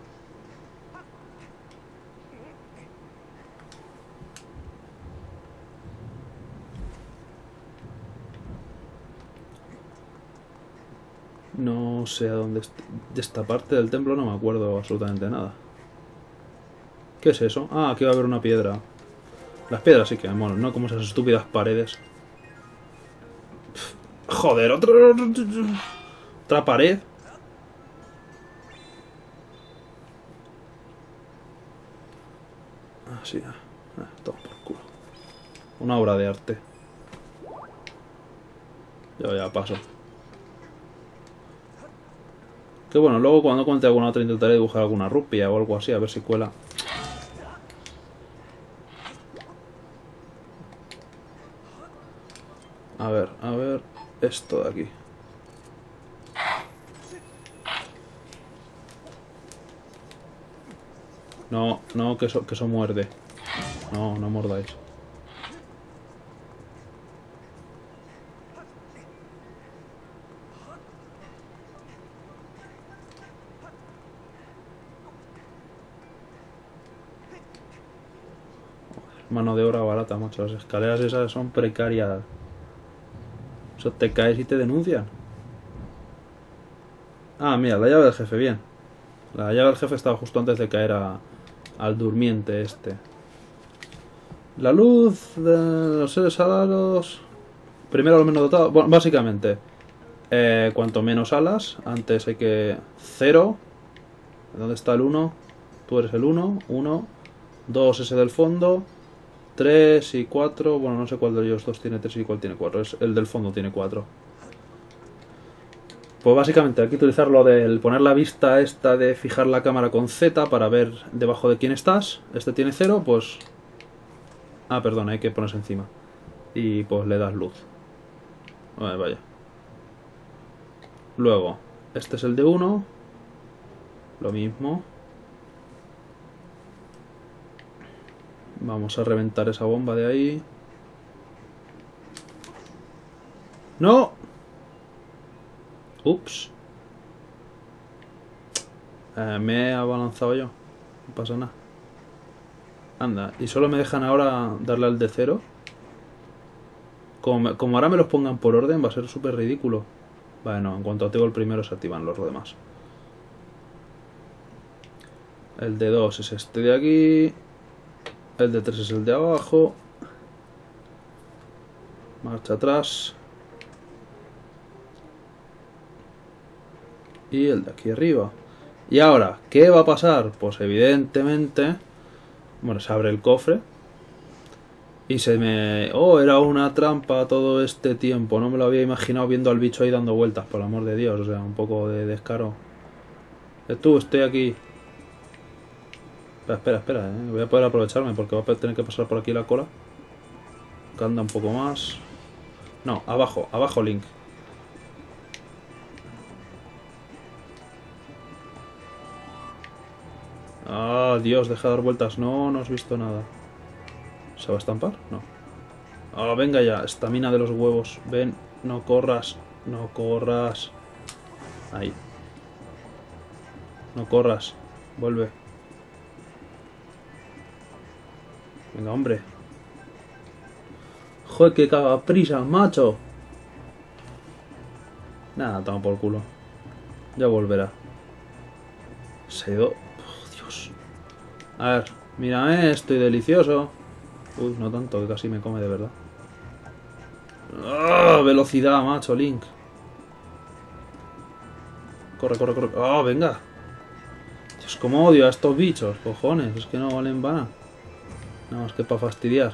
No sé a dónde... De esta parte del templo no me acuerdo absolutamente nada. ¿Qué es eso? Ah, aquí va a haber una piedra. Las piedras sí que bueno, no como esas estúpidas paredes. Joder, otro... Otra pared. Así, ah, ah, toma por culo. Una obra de arte. Yo ya paso. Que bueno, luego cuando cuente alguna otra intentaré dibujar alguna rupia o algo así, a ver si cuela. A ver, a ver, esto de aquí. No, no, que eso, que eso muerde. No, no mordáis. Mano de obra barata, macho. Las escaleras esas son precarias. Eso te caes y te denuncian. Ah, mira, la llave del jefe, bien. La llave del jefe estaba justo antes de caer a, al durmiente este. La luz de los seres alados. Primero lo menos dotado. Bueno, básicamente. Eh, cuanto menos alas. Antes hay que. Cero. ¿Dónde está el 1? Tú eres el 1. 1. 2 ese del fondo. 3 y 4. Bueno, no sé cuál de ellos dos tiene 3 y cuál tiene 4. Es el del fondo tiene 4. Pues básicamente hay que utilizar lo del poner la vista esta de fijar la cámara con Z para ver debajo de quién estás. Este tiene 0, pues... Ah, perdón, hay que ponerse encima. Y pues le das luz. Vale, vaya. Luego, este es el de 1. Lo mismo. Vamos a reventar esa bomba de ahí. ¡No! Ups. Eh, me he abalanzado yo. No pasa nada. Anda, y solo me dejan ahora darle al de cero. Como, como ahora me los pongan por orden, va a ser súper ridículo. Bueno, en cuanto tengo el primero se activan los demás. El de 2 es este de aquí. El de 3 es el de abajo. Marcha atrás. y el de aquí arriba. Y ahora, ¿qué va a pasar? Pues evidentemente, bueno, se abre el cofre y se me... Oh, era una trampa todo este tiempo, no me lo había imaginado viendo al bicho ahí dando vueltas, por el amor de Dios, o sea, un poco de descaro. Eh, tú, estoy aquí. Espera, espera, espera, eh. voy a poder aprovecharme porque va a tener que pasar por aquí la cola. Que anda un poco más. No, abajo, abajo Link. Ah, Dios, deja de dar vueltas. No, no has visto nada. ¿Se va a estampar? No. Ah, venga ya. Estamina de los huevos. Ven, no corras. No corras. Ahí. No corras. Vuelve. Venga, hombre. Joder, que caga prisa, macho. Nada, toma por culo. Ya volverá. Se ha ido a ver, mírame, estoy delicioso. Uy, no tanto, que casi me come de verdad. ¡Oh, velocidad, macho, Link. Corre, corre, corre. ¡Oh, venga! Dios, cómo odio a estos bichos, cojones. Es que no valen vana. Nada más que para fastidiar.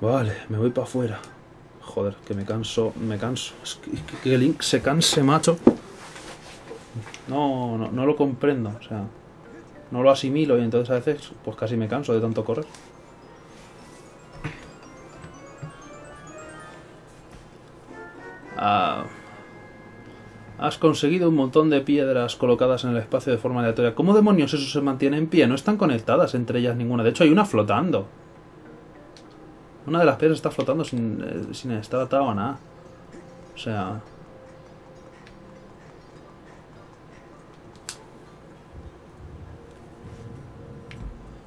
Vale, me voy para afuera. Joder, que me canso, me canso. Es que, que, Link se canse, macho. No, no, no lo comprendo, o sea, no lo asimilo y entonces a veces pues casi me canso de tanto correr. Has conseguido un montón de piedras colocadas en el espacio de forma aleatoria. ¿Cómo demonios eso se mantiene en pie? No están conectadas entre ellas ninguna. De hecho, hay una flotando. Una de las piedras está flotando sin, eh, estar atada a nada. O sea...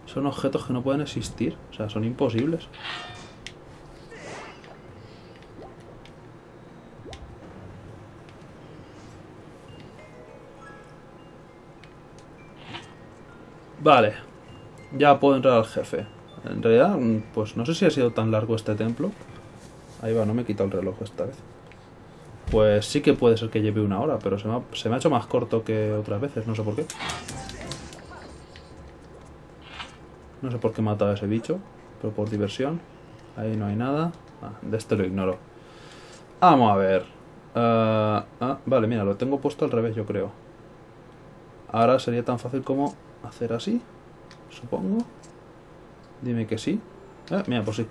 Son objetos que no pueden existir. O sea, son imposibles. Vale. Ya puedo entrar al jefe. En realidad, mm, pues no sé si ha sido tan largo este templo. Ahí va, no me he quitado el reloj esta vez. Pues sí que puede ser que lleve una hora, pero se me ha, hecho más corto que otras veces, no sé por qué. No sé por qué he matado a ese bicho, pero por diversión. Ahí no hay nada. Ah, de este lo ignoro. Vamos a ver. Ah, ah, vale, mira, lo tengo puesto al revés, yo creo. Ahora sería tan fácil como hacer así, supongo. Dime que sí. Ah, mira, pues sí.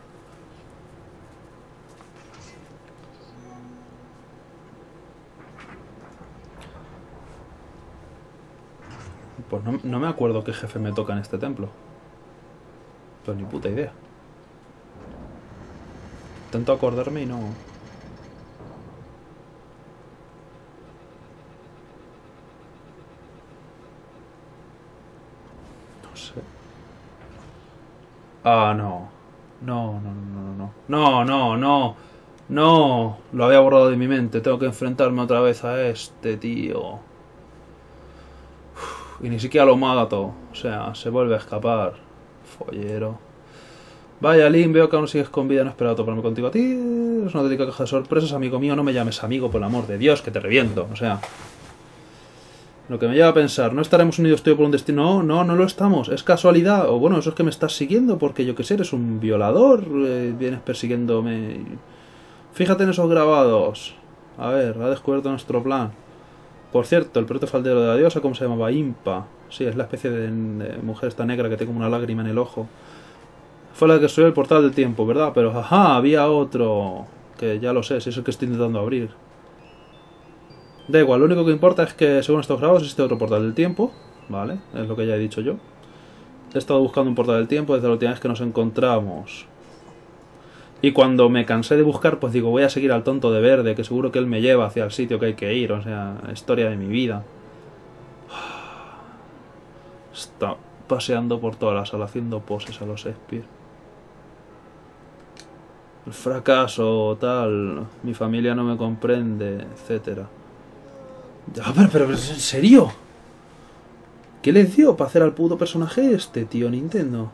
Pues no, no me acuerdo qué jefe me toca en este templo. Pero ni puta idea. Intento acordarme y. No sé. Ah, no. No, no, no, no, no. No, no, no. No. Lo había borrado de mi mente. Tengo que enfrentarme otra vez a este tío. Y ni siquiera lo mato. O sea, se vuelve a escapar. Follero. Vaya, Lin, veo que aún sigues con vida. No esperaba toparme contigo a ti. Es una auténtica caja de sorpresas, amigo mío. No me llames amigo, por el amor de Dios, que te reviento. O sea, lo que me lleva a pensar, ¿no estaremos unidos tú por un destino? No, no, no lo estamos. Es casualidad. O bueno, eso es que me estás siguiendo porque yo qué sé, eres un violador. eh, vienes persiguiéndome. Fíjate en esos grabados. A ver, ha descubierto nuestro plan. Por cierto, el proto faldero de la diosa, ¿cómo se llamaba? Impa. Sí, es la especie de, mujer esta negra que tiene como una lágrima en el ojo. Fue la que destruyó el portal del tiempo, ¿verdad? Pero, ajá, había otro. Que ya lo sé, si es el que estoy intentando abrir. Da igual, lo único que importa es que según estos grabados existe otro portal del tiempo. Vale, es lo que ya he dicho yo. He estado buscando un portal del tiempo desde la última vez que nos encontramos. Y cuando me cansé de buscar, pues digo, voy a seguir al tonto de verde, que seguro que él me lleva hacia el sitio que hay que ir. O sea, historia de mi vida. Está paseando por toda la sala haciendo poses a los Shakespeare. El fracaso, tal, mi familia no me comprende, etcétera. Ya, pero, pero, pero, ¿en serio? ¿Qué les dio para hacer al puto personaje este, tío, Nintendo?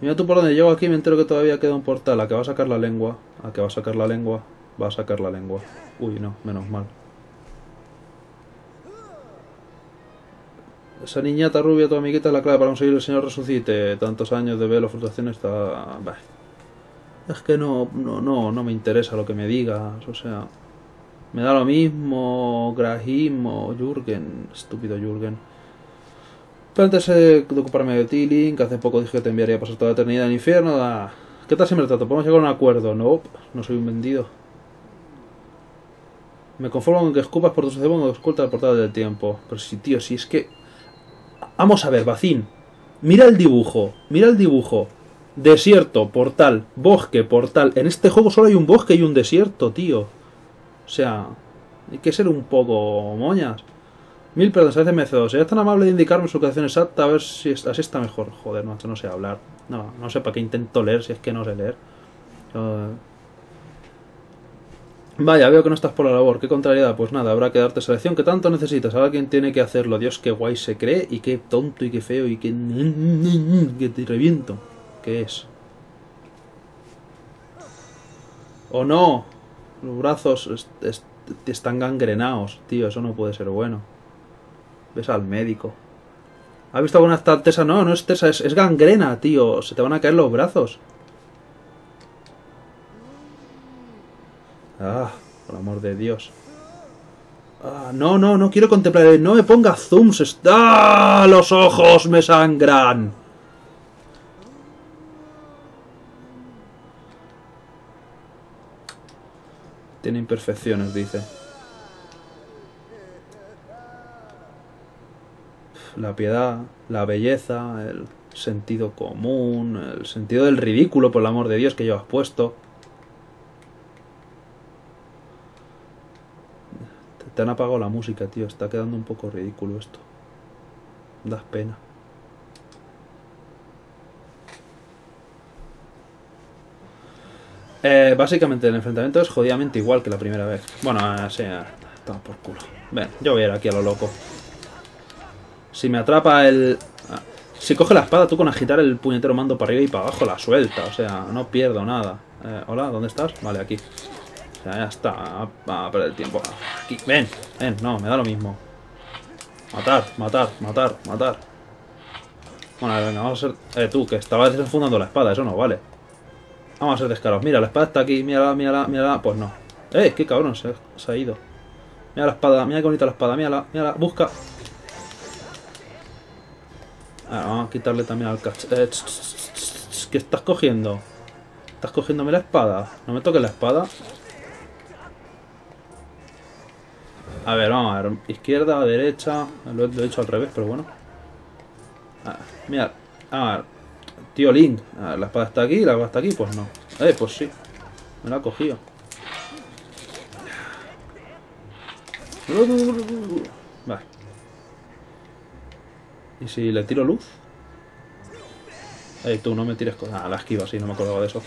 Mira tú por donde llego aquí me entero que todavía queda un portal. A que va a sacar la lengua. A que va a sacar la lengua. Va a sacar la lengua. Uy, no, menos mal. Esa niñata rubia, tu amiguita, es la clave para conseguir el señor resucite. Tantos años de velo, frustración está... Bah. Es que no, no, no, no me interesa lo que me digas. O sea, me da lo mismo Grahim o Jürgen. Estúpido Jürgen. Pero antes de ocuparme de ti, Link, hace poco dije que te enviaría a pasar toda la eternidad al infierno. ¿Qué tal si me trato? ¿Podemos llegar a un acuerdo? No, no soy un vendido. Me conformo con que escupas por tu cuando oculta el portal del tiempo. Pero si, tío, si es que... Vamos a ver, Bacín. Mira el dibujo, mira el dibujo. Desierto, portal, bosque, portal. En este juego solo hay un bosque y un desierto, tío. O sea, hay que ser un poco moñas. Mil perdones, a veces me cedo. Sería tan amable de indicarme su ubicación exacta a ver si es- así está mejor. Joder, macho, no sé hablar. No, no sé para qué intento leer si es que no sé leer. Eh, Vaya, veo que no estás por la labor. Qué contrariedad. Pues nada, habrá que darte selección que tanto necesitas. Ahora quien tiene que hacerlo. Dios, qué guay se cree y qué tonto y qué feo y qué... que te reviento. ¿Qué es? ¿O no? Los brazos est están gangrenados, tío, eso no puede ser bueno. Ves al médico. ¿Ha visto alguna tesa? No, no es tesa, es, es gangrena, tío. Se te van a caer los brazos. Ah, por amor de Dios. Ah, no, no, no quiero contemplar. No me ponga zooms. ¡Ah! ¡Los ojos me sangran! Tiene imperfecciones, dice. La piedad, la belleza, el sentido común, el sentido del ridículo, por el amor de Dios, que llevas puesto. Te han apagado la música, tío. Está quedando un poco ridículo esto. Das pena. Eh, básicamente el enfrentamiento es jodidamente igual que la primera vez. Bueno, eh, sí, eh, toma por culo. Ven, yo voy a ir aquí a lo loco. Si me atrapa el... ah, Si coge la espada, tú con agitar el puñetero mando para arriba y para abajo la suelta. O sea, no pierdo nada. Eh, Hola, ¿dónde estás? Vale, aquí. O sea, ya está. Va a perder el tiempo. Aquí, ven, ven. No, me da lo mismo. Matar, matar, matar, matar. Bueno, venga, vamos a ser... Eh, tú, que estabas desenfundando la espada. Eso no vale. Vamos a ser descarados. Mira, la espada está aquí. Mírala, mírala, mírala. Pues no. ¡Eh! ¡Qué cabrón! Se, ha ido. Mira la espada. Mira qué bonita la espada. Mírala, mírala. Busca. Ah, vamos a quitarle también al cach... Eh, ¿Qué estás cogiendo? ¿Estás cogiéndome la espada? No me toques la espada. A ver, vamos a ver. Izquierda, derecha. Lo he, hecho al revés, pero bueno. Ah, mira. A ver. Tío Link. A ver, la espada está aquí, la espada está aquí. Pues no. Eh, pues sí. Me la ha cogido. Vale. ¿Y si le tiro luz? Ey, tú, no me tires cosas. Ah, la esquiva, sí, no me acordaba de eso.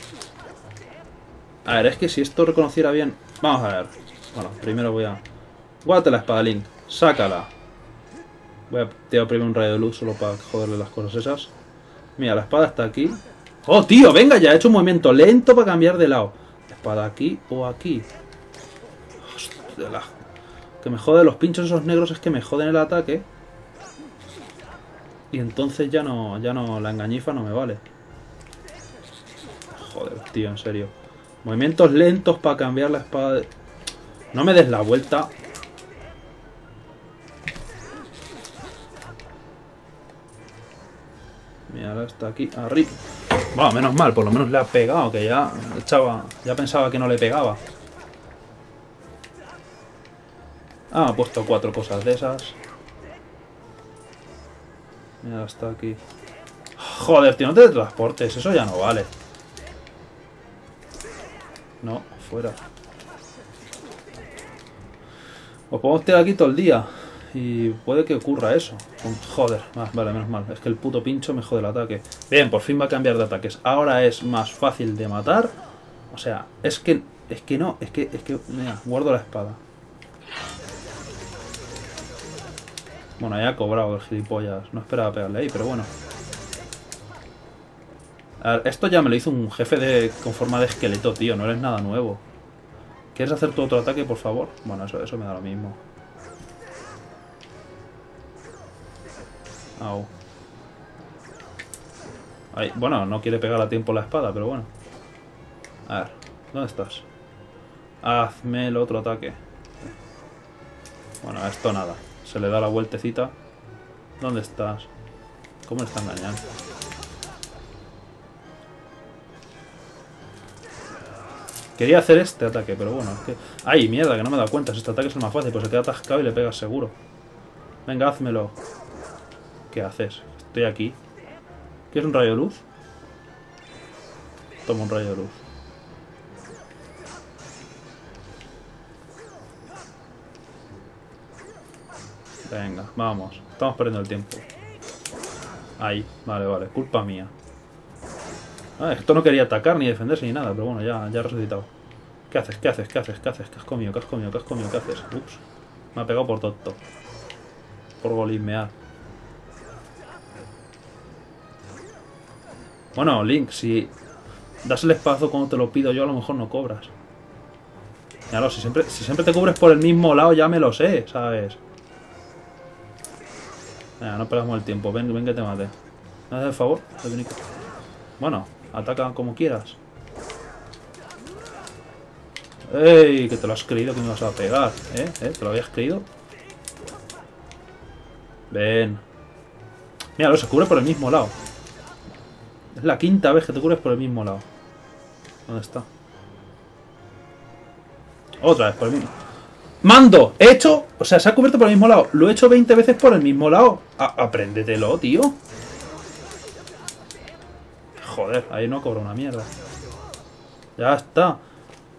A ver, es que si esto reconociera bien... Vamos a ver. Bueno, primero voy a... Guárdate la espada, Link. Sácala. Voy a tirar primero un rayo de luz solo para joderle las cosas esas. Mira, la espada está aquí. ¡Oh, tío! Venga, ya he hecho un movimiento lento para cambiar de lado. Espada aquí o aquí. Hostia, la- Que me jode los pinchos esos negros es que me joden el ataque. Y entonces ya no, ya no, la engañifa no me vale. Joder, tío, en serio. Movimientos lentos para cambiar la espada. No me des la vuelta. Mira, está aquí arriba. Bueno, menos mal, por lo menos le ha pegado, que ya echaba, ya pensaba que no le pegaba. Ah, ha puesto cuatro cosas de esas. Mira, está aquí. Joder, tío, no te transportes, eso ya no vale. No, fuera. Os podemos tirar aquí todo el día. Y puede que ocurra eso. Joder, ah, vale, menos mal. Es que el puto pincho me jode el ataque. Bien, por fin va a cambiar de ataques. Ahora es más fácil de matar. O sea, es que. Es que no, es que. Es que. Mira, guardo la espada. Bueno, ya ha cobrado el gilipollas. No esperaba pegarle ahí, pero bueno. A ver, esto ya me lo hizo un jefe de con forma de esqueleto, tío. No eres nada nuevo. ¿Quieres hacer tu otro ataque, por favor? Bueno, eso, eso me da lo mismo. Au. Bueno, no quiere pegar a tiempo la espada, pero bueno. A ver, ¿dónde estás? Hazme el otro ataque. Bueno, a esto nada. Se le da la vueltecita. ¿Dónde estás? ¿Cómo me está engañando? Quería hacer este ataque, pero bueno, es que... ¡Ay, mierda! Que no me he dado cuenta. Si este ataque es el más fácil, pues se queda atascado y le pegas seguro. Venga, házmelo. ¿Qué haces? Estoy aquí. ¿Quieres un rayo de luz? Toma un rayo de luz. Venga, vamos. Estamos perdiendo el tiempo. Ahí, vale, vale. Culpa mía. Ah, esto no quería atacar ni defenderse ni nada, pero bueno, ya, ya resucitado. ¿Qué haces? ¿Qué haces? ¿Qué haces? ¿Qué haces? ¿Qué has comido? ¿Qué has comido? ¿Qué has comido? ¿Qué haces? Ups. Me ha pegado por tonto. Por golismear. Bueno, Link, si das el espazo cuando te lo pido yo, a lo mejor no cobras. Claro, si siempre, si siempre te cubres por el mismo lado, ya me lo sé, ¿sabes? Venga, no perdamos el tiempo. Ven, ven que te mate. ¿Me haces el favor? Bueno, ataca como quieras. ¡Ey! Que te lo has creído que me vas a pegar, ¿eh? ¿Eh? ¿Te lo habías creído? Ven. Mira, se cubre por el mismo lado. Es la quinta vez que te cubres por el mismo lado. ¿Dónde está? Otra vez por el mismo. ¡Mando! He hecho... O sea, se ha cubierto por el mismo lado. Lo he hecho 20 veces por el mismo lado. apréndetelo, tío. Joder, ahí no cobra una mierda. Ya está.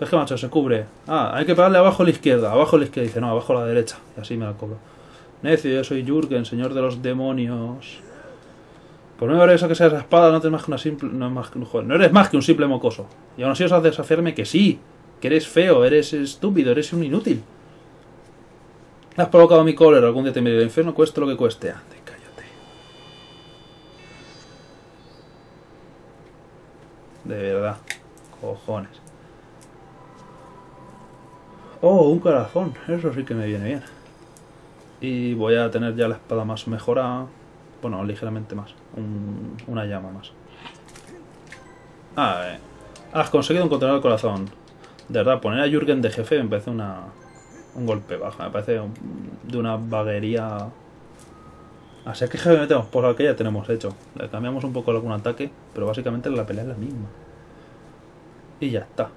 Es que macho, se cubre. Ah, hay que pegarle abajo a la izquierda. Abajo a la izquierda. Dice, no, abajo a la derecha. Y así me la cobro. Necio, yo soy Jürgen, señor de los demonios. Por no eso que seas la espada, no eres más que una simple. No, más que, no eres más que un simple mocoso. Y aún así os has desafiarme que sí. Que eres feo, eres estúpido, eres un inútil. Has provocado mi cólera, algún día te medio del infierno, cueste lo que cueste. Ande, cállate. De verdad. Cojones. Oh, un corazón. Eso sí que me viene bien. Y voy a tener ya la espada más mejorada. Bueno, ligeramente más. una llama más. Ah, eh. Has conseguido encontrar el corazón. De verdad, poner a Jürgen de jefe me parece una, un golpe baja. Me parece de una vaguería... Así que jefe metemos por la que ya tenemos hecho. Le cambiamos un poco algún ataque, pero básicamente la pelea es la misma. Y ya está.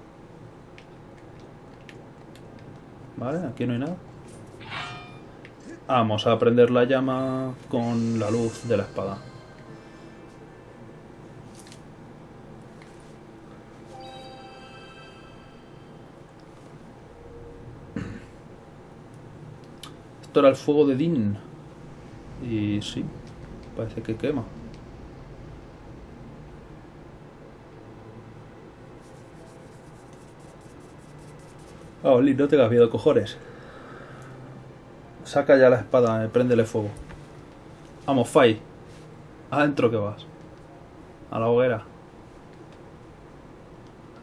Vale, aquí no hay nada. Vamos a prender la llama con la luz de la espada. Esto era el fuego de Din. Y sí, parece que quema. Ah, Oli, no tengas miedo, cojones. Saca ya la espada, eh, fuego. Vamos, Fai. Adentro que vas. A la hoguera.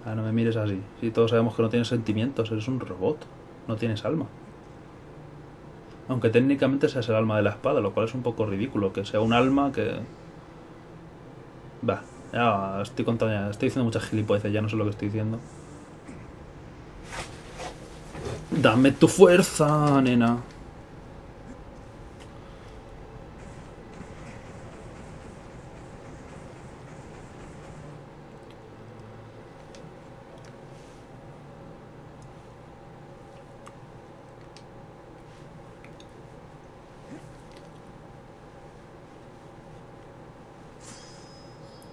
Ah, no me mires así. Si todos sabemos que no tienes sentimientos, eres un robot. No tienes alma. Aunque técnicamente ese es el alma de la espada, lo cual es un poco ridículo. Que sea un alma que... Va, ya estoy contando, estoy diciendo muchas gilipolleces, ya no sé lo que estoy diciendo. Dame tu fuerza, nena.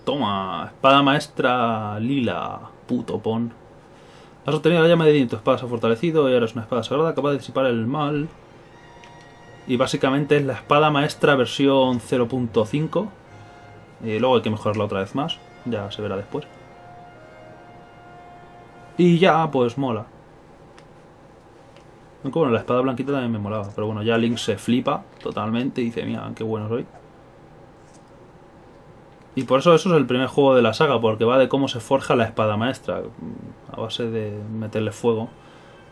Toma, espada maestra lila, puto pon. Has obtenido la llama de tu espada se ha fortalecido y ahora es una espada sagrada capaz de disipar el mal. Y básicamente es la espada maestra versión 0.5. Y luego hay que mejorarla otra vez más, ya se verá después. Y ya, pues mola. Bueno, la espada blanquita también me molaba, pero bueno, ya Link se flipa totalmente y dice, mira, qué bueno soy. Y por eso eso es el primer juego de la saga, porque va de cómo se forja la espada maestra, a base de meterle fuego.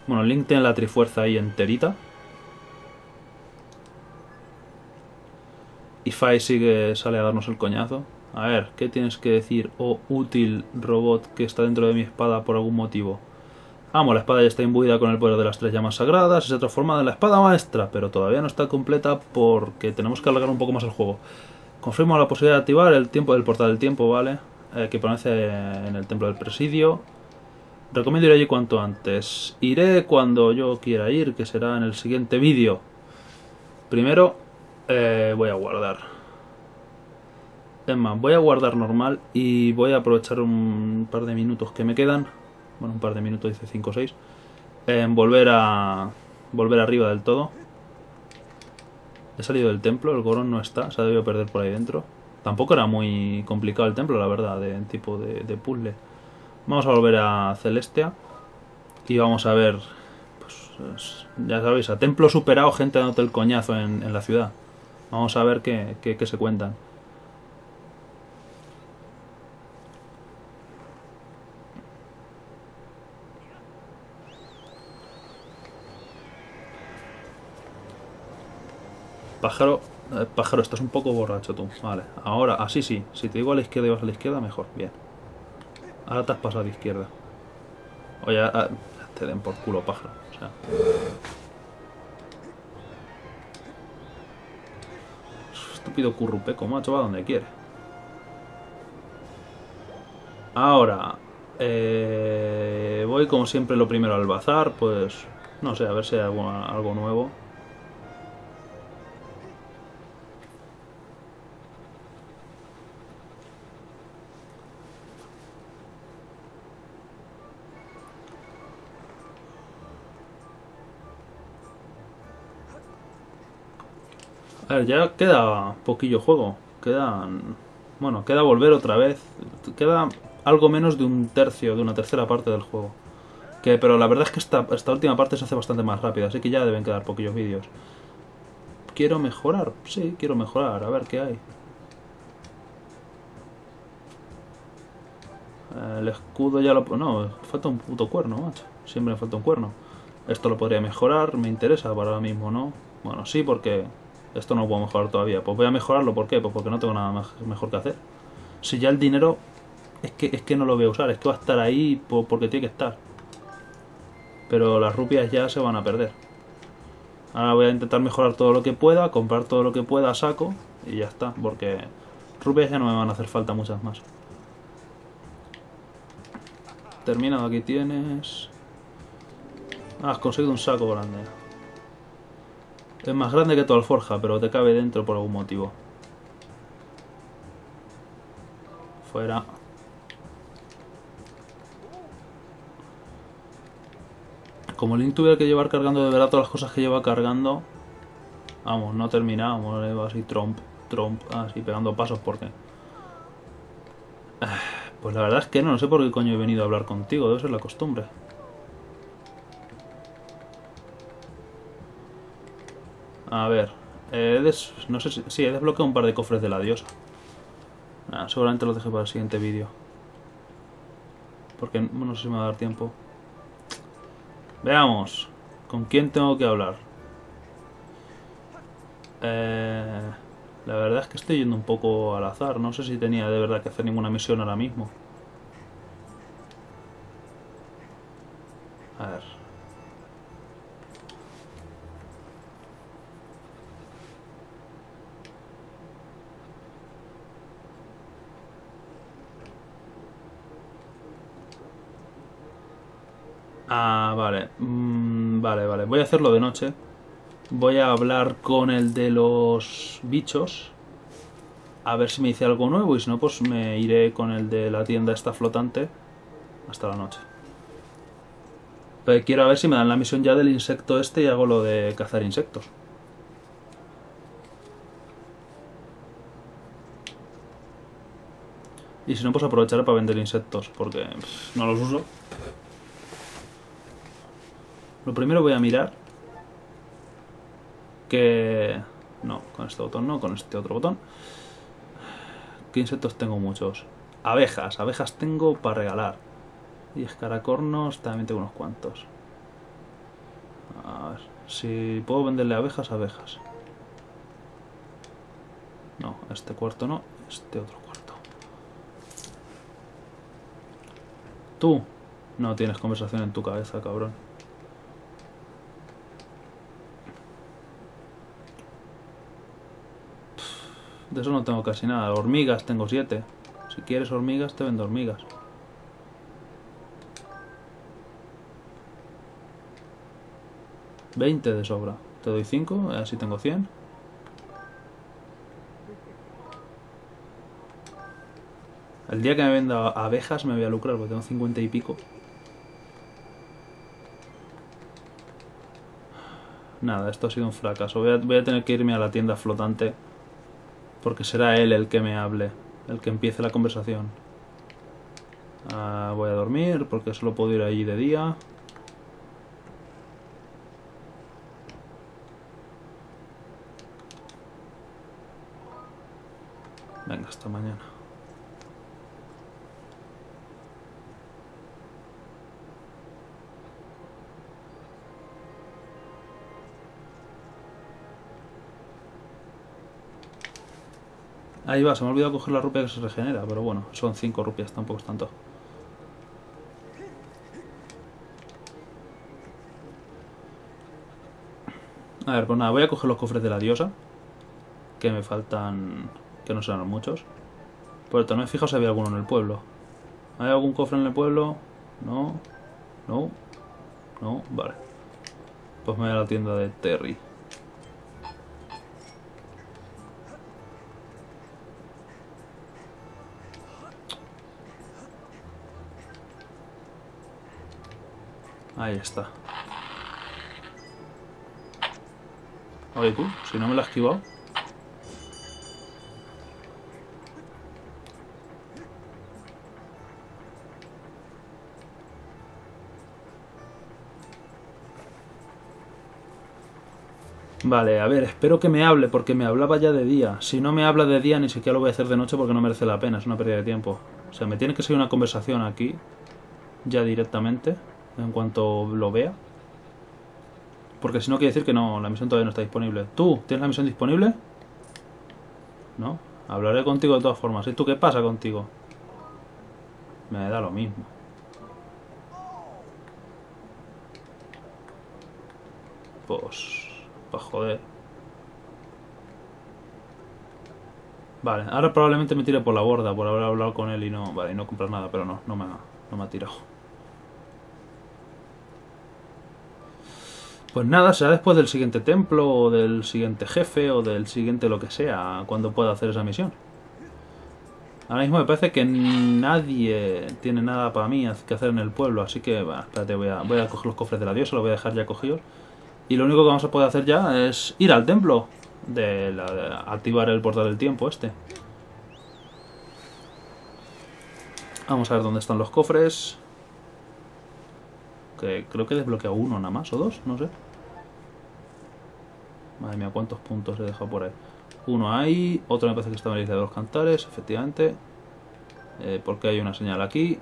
Bueno, Link tiene la trifuerza ahí enterita. Y Fai sigue, sale a darnos el coñazo. A ver, ¿qué tienes que decir, oh útil robot que está dentro de mi espada por algún motivo? Amo, la espada ya está imbuida con el poder de las tres llamas sagradas y se ha transformado en la espada maestra, pero todavía no está completa porque tenemos que alargar un poco más el juego. Confirmo la posibilidad de activar el tiempo del portal del tiempo, ¿vale? Eh, que permanece en el templo del presidio. Recomiendo ir allí cuanto antes. Iré cuando yo quiera ir, que será en el siguiente vídeo. Primero eh, voy a guardar. Es más, voy a guardar normal y voy a aprovechar un par de minutos que me quedan. Bueno, un par de minutos, dice 5 o 6. En volver a... Volver arriba del todo. He salido del templo, el Goron no está, se ha debido perder por ahí dentro. Tampoco era muy complicado el templo, la verdad, de tipo de, puzzle. Vamos a volver a Celestia y vamos a ver, pues, ya sabéis, a templo superado, gente dándote el coñazo en, la ciudad. Vamos a ver qué, qué se cuentan. Pájaro, eh, pájaro, estás un poco borracho tú. Vale, ahora, así sí. Si te digo a la izquierda y vas a la izquierda, mejor. Bien. Ahora te has pasado a la izquierda. Oye, ah, Te den por culo pájaro. O sea. Estúpido currupeco, macho, va donde quiere. Ahora, eh, voy como siempre lo primero al bazar, pues no sé, a ver si hay algo nuevo. A ver, ya queda poquillo juego. Quedan... Bueno, queda volver otra vez. Queda algo menos de un tercio, de una tercera parte del juego. Que, pero la verdad es que esta, esta última parte se hace bastante más rápida, así que ya deben quedar poquillos vídeos. ¿Quiero mejorar? Sí, quiero mejorar. A ver qué hay. El escudo ya lo... No, falta un puto cuerno, macho. Siempre me falta un cuerno. Esto lo podría mejorar, me interesa para ahora mismo, ¿no? Bueno, sí, porque esto no lo puedo mejorar todavía. Pues voy a mejorarlo, ¿por qué? Pues porque no tengo nada mejor que hacer. Si ya el dinero es que, es que no lo voy a usar, es que va a estar ahí porque tiene que estar. Pero las rupias ya se van a perder. Ahora voy a intentar mejorar todo lo que pueda, comprar todo lo que pueda saco y ya está, porque rupias ya no me van a hacer falta muchas más. Terminado, aquí tienes... Ah, has conseguido un saco grande. Es más grande que tu alforja, pero te cabe dentro por algún motivo. Fuera. Como Link tuviera que llevar cargando de verdad todas las cosas que lleva cargando... Vamos, no terminamos, eh, así tromp, tromp, así pegando pasos porque... Pues la verdad es que no, no sé por qué coño he venido a hablar contigo, debe ser la costumbre. A ver, no sé si... Sí, he desbloqueado un par de cofres de la diosa. seguramente los deje para el siguiente vídeo. Porque no sé si me va a dar tiempo. Veamos. ¿Con quién tengo que hablar? Eh, la verdad es que estoy yendo un poco al azar. No sé si tenía de verdad que hacer ninguna misión ahora mismo. A ver. Ah, vale. Mm, vale, vale. Voy a hacerlo de noche. Voy a hablar con el de los bichos. A ver si me dice algo nuevo y si no, pues me iré con el de la tienda esta flotante hasta la noche. Pero quiero ver si me dan la misión ya del insecto este y hago lo de cazar insectos. Y si no, pues aprovecharé para vender insectos, porque no los uso. Lo primero voy a mirar que... No, con este botón no, con este otro botón. ¿Qué insectos tengo muchos? Abejas, abejas tengo para regalar. Y escaracornos también tengo unos cuantos. A ver, si puedo venderle abejas, abejas. No, este cuarto no, este otro cuarto. Tú no tienes conversación en tu cabeza, cabrón. De eso no tengo casi nada. Hormigas tengo siete. Si quieres hormigas, te vendo hormigas. Veinte de sobra. Te doy cinco, así tengo cien. El día que me venda abejas me voy a lucrar porque tengo cincuenta y pico. Nada, esto ha sido un fracaso. Voy a, voy a tener que irme a la tienda flotante porque será él el que me hable, el que empiece la conversación. Ah, voy a dormir porque solo puedo ir allí de día. Ahí va, se me ha olvidado coger la rupia que se regenera, pero bueno, son 5 rupias, tampoco es tanto. A ver, pues nada, voy a coger los cofres de la diosa, que me faltan, que no serán muchos. Por cierto, no me he fijado si había alguno en el pueblo. ¿Hay algún cofre en el pueblo? No, no, no, vale. Pues me voy a la tienda de Terry. Ahí está. Oye tú, si no me la has esquivado. Vale, a ver, espero que me hable porque me hablaba ya de día. Si no me habla de día ni siquiera lo voy a hacer de noche porque no merece la pena, es una pérdida de tiempo. O sea, me tiene que seguir una conversación aquí, ya directamente, en cuanto lo vea. Porque si no quiere decir que no, la misión todavía no está disponible. ¿Tú tienes la misión disponible? No, hablaré contigo de todas formas. ¿Y tú qué pasa contigo? Me da lo mismo. Pues... Para joder. Vale, ahora probablemente me tire por la borda por haber hablado con él y no, vale, y no comprar nada, pero no, no me, ha, no me ha tirado. Pues nada, será después del siguiente templo, o del siguiente jefe, o del siguiente lo que sea, cuando pueda hacer esa misión. Ahora mismo me parece que nadie tiene nada para mí que hacer en el pueblo, así que, va, espérate, voy a, voy a coger los cofres de la diosa, los voy a dejar ya cogidos. Y lo único que vamos a poder hacer ya es ir al templo. De, activar el portal del tiempo este. Vamos a ver dónde están los cofres. Que creo que he desbloqueado uno nada más, o dos, no sé. Madre mía, cuántos puntos he dejado por ahí. Uno ahí, otro me parece que está en la isla de los cantares, efectivamente. Eh, porque hay una señal aquí.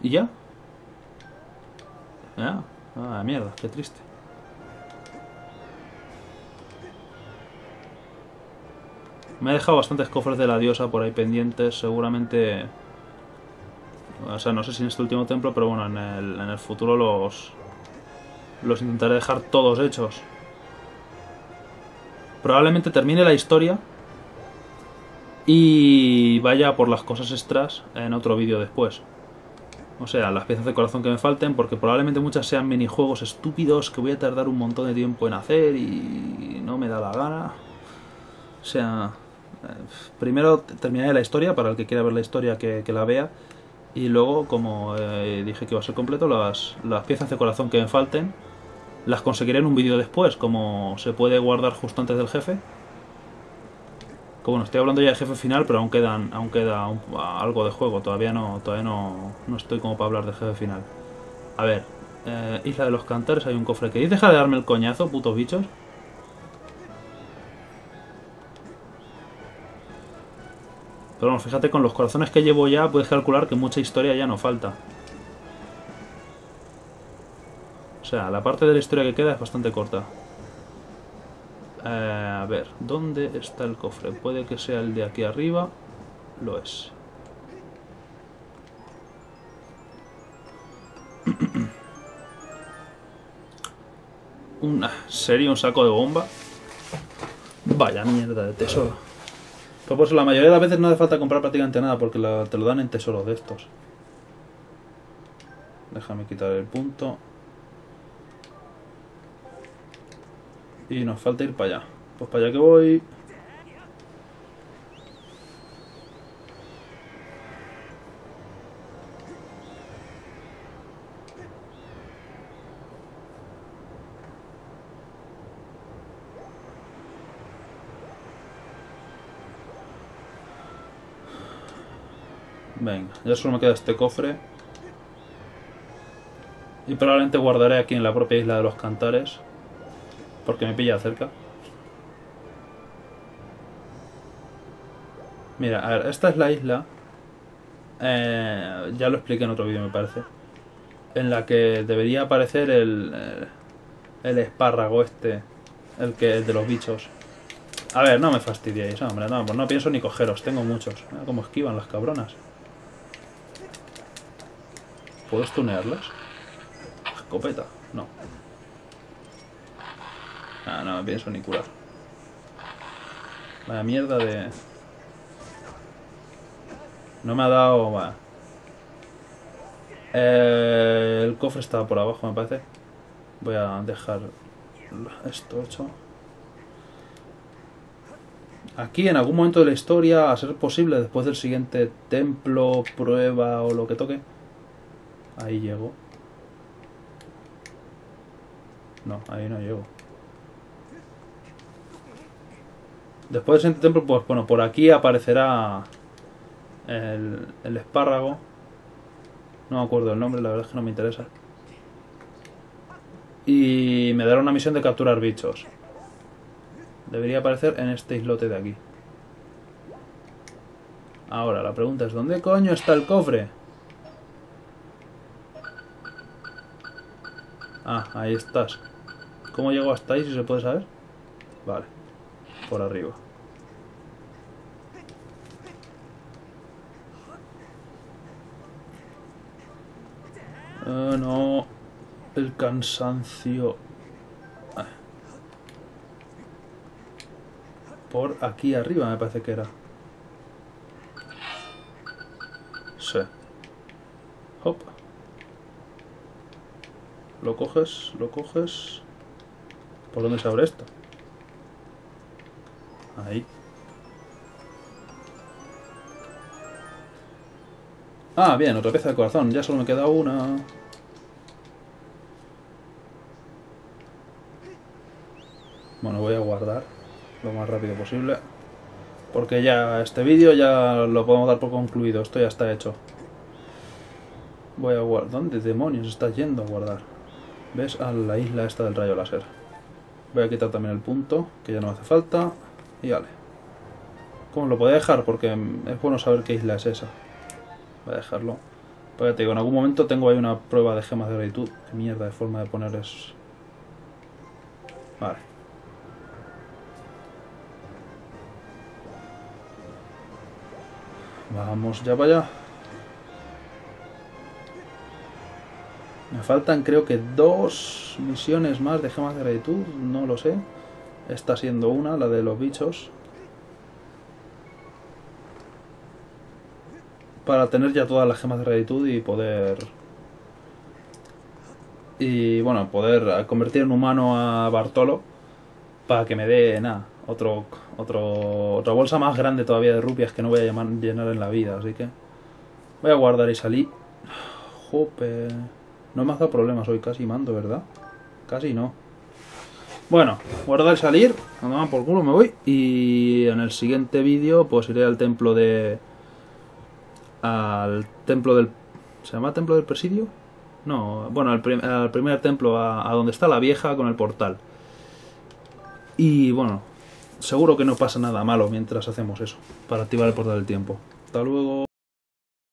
¿Y ya? Ah, ah, mierda, qué triste. Me he dejado bastantes cofres de la diosa por ahí pendientes, seguramente... O sea, no sé si en este último templo, pero bueno, en el, en el futuro los... Los intentaré dejar todos hechos. Probablemente termine la historia y vaya por las cosas extras en otro vídeo después. O sea, las piezas de corazón que me falten, porque probablemente muchas sean minijuegos estúpidos que voy a tardar un montón de tiempo en hacer y no me da la gana. O sea, eh, primero terminaré la historia, para el que quiera ver la historia que, la vea. Y luego, como eh, dije que iba a ser completo, las, las piezas de corazón que me falten, las conseguiré en un vídeo después, como se puede guardar justo antes del jefe bueno, estoy hablando ya de jefe final, pero aún, quedan, aún queda algo de juego. Todavía no todavía no, no, estoy como para hablar de jefe final. A ver, eh, Isla de los Cantares, hay un cofre que dice, deja de darme el coñazo, putos bichos. Pero bueno, fíjate, con los corazones que llevo ya, puedes calcular que mucha historia ya no falta. O sea, la parte de la historia que queda es bastante corta. Eh, a ver, ¿dónde está el cofre? Puede que sea el de aquí arriba. Lo es. Una serie, un saco de bomba. Vaya mierda de tesoro. Pues, pues la mayoría de las veces no hace falta comprar prácticamente nada porque te lo dan en tesoros de estos. Déjame quitar el punto. Y nos falta ir para allá. Pues para allá que voy. Venga, ya solo me queda este cofre. Y probablemente guardaré aquí en la propia isla de los cantares porque me pilla cerca. Mira, a ver, esta es la isla. Eh, ya lo expliqué en otro vídeo, me parece. En la que debería aparecer el, eh, el espárrago este. El que es de los bichos. A ver, no me fastidiéis, hombre. No, pues no pienso ni cogeros. Tengo muchos. Mira cómo esquivan las cabronas. ¿Puedo stunearlas? Escopeta. No. Ah, no me pienso ni curar. Vaya mierda de... No me ha dado... va. Eh, el cofre está por abajo, me parece. Voy a dejar esto hecho. Aquí, en algún momento de la historia, a ser posible, después del siguiente templo, prueba o lo que toque. Ahí llego. No, ahí no llego. Después del siguiente templo, pues bueno, por aquí aparecerá el, espárrago. No me acuerdo el nombre, la verdad es que no me interesa. Y me dará una misión de capturar bichos. Debería aparecer en este islote de aquí. Ahora, la pregunta es, ¿dónde coño está el cofre? Ah, ahí estás. ¿Cómo llego hasta ahí, si se puede saber? Vale, por arriba. Ah, no, el cansancio. Ah. Por aquí arriba me parece que era. Sí. Hop. Lo coges, lo coges. ¿Por dónde se abre esto? Ahí. Ah, bien, otra pieza de corazón. Ya solo me queda una. Bueno, voy a guardar lo más rápido posible. Porque ya este vídeo ya lo podemos dar por concluido. Esto ya está hecho. Voy a guardar. ¿Dónde demonios está yendo a guardar? ¿Ves? A la isla esta del rayo láser. Voy a quitar también el punto, que ya no hace falta. Y vale. ¿Cómo lo puedo dejar? Porque es bueno saber qué isla es esa. Voy a dejarlo. Pues ya te digo, en algún momento tengo ahí una prueba de gemas de gratitud. Qué mierda de forma de poner es... Vale. Vamos ya para allá. Me faltan creo que dos misiones más de gemas de gratitud, no lo sé. Está siendo una, la de los bichos. Para tener ya todas las gemas de gratitud y poder... Y bueno, poder convertir en humano a Bartolo. Para que me dé, nada, otro, otro, otra bolsa más grande todavía de rupias que no voy a llenar en la vida. Así que voy a guardar y salir. Jope. No me ha dado problemas hoy casi mando, ¿verdad? Casi no. Bueno, guardar y salir. Cuando por culo me voy. Y en el siguiente vídeo pues iré al templo de... Al templo del... ¿Se llama templo del presidio? No, bueno, al, al primer templo, a, a donde está la vieja con el portal. Y bueno, seguro que no pasa nada malo mientras hacemos eso, para activar el portal del tiempo. Hasta luego.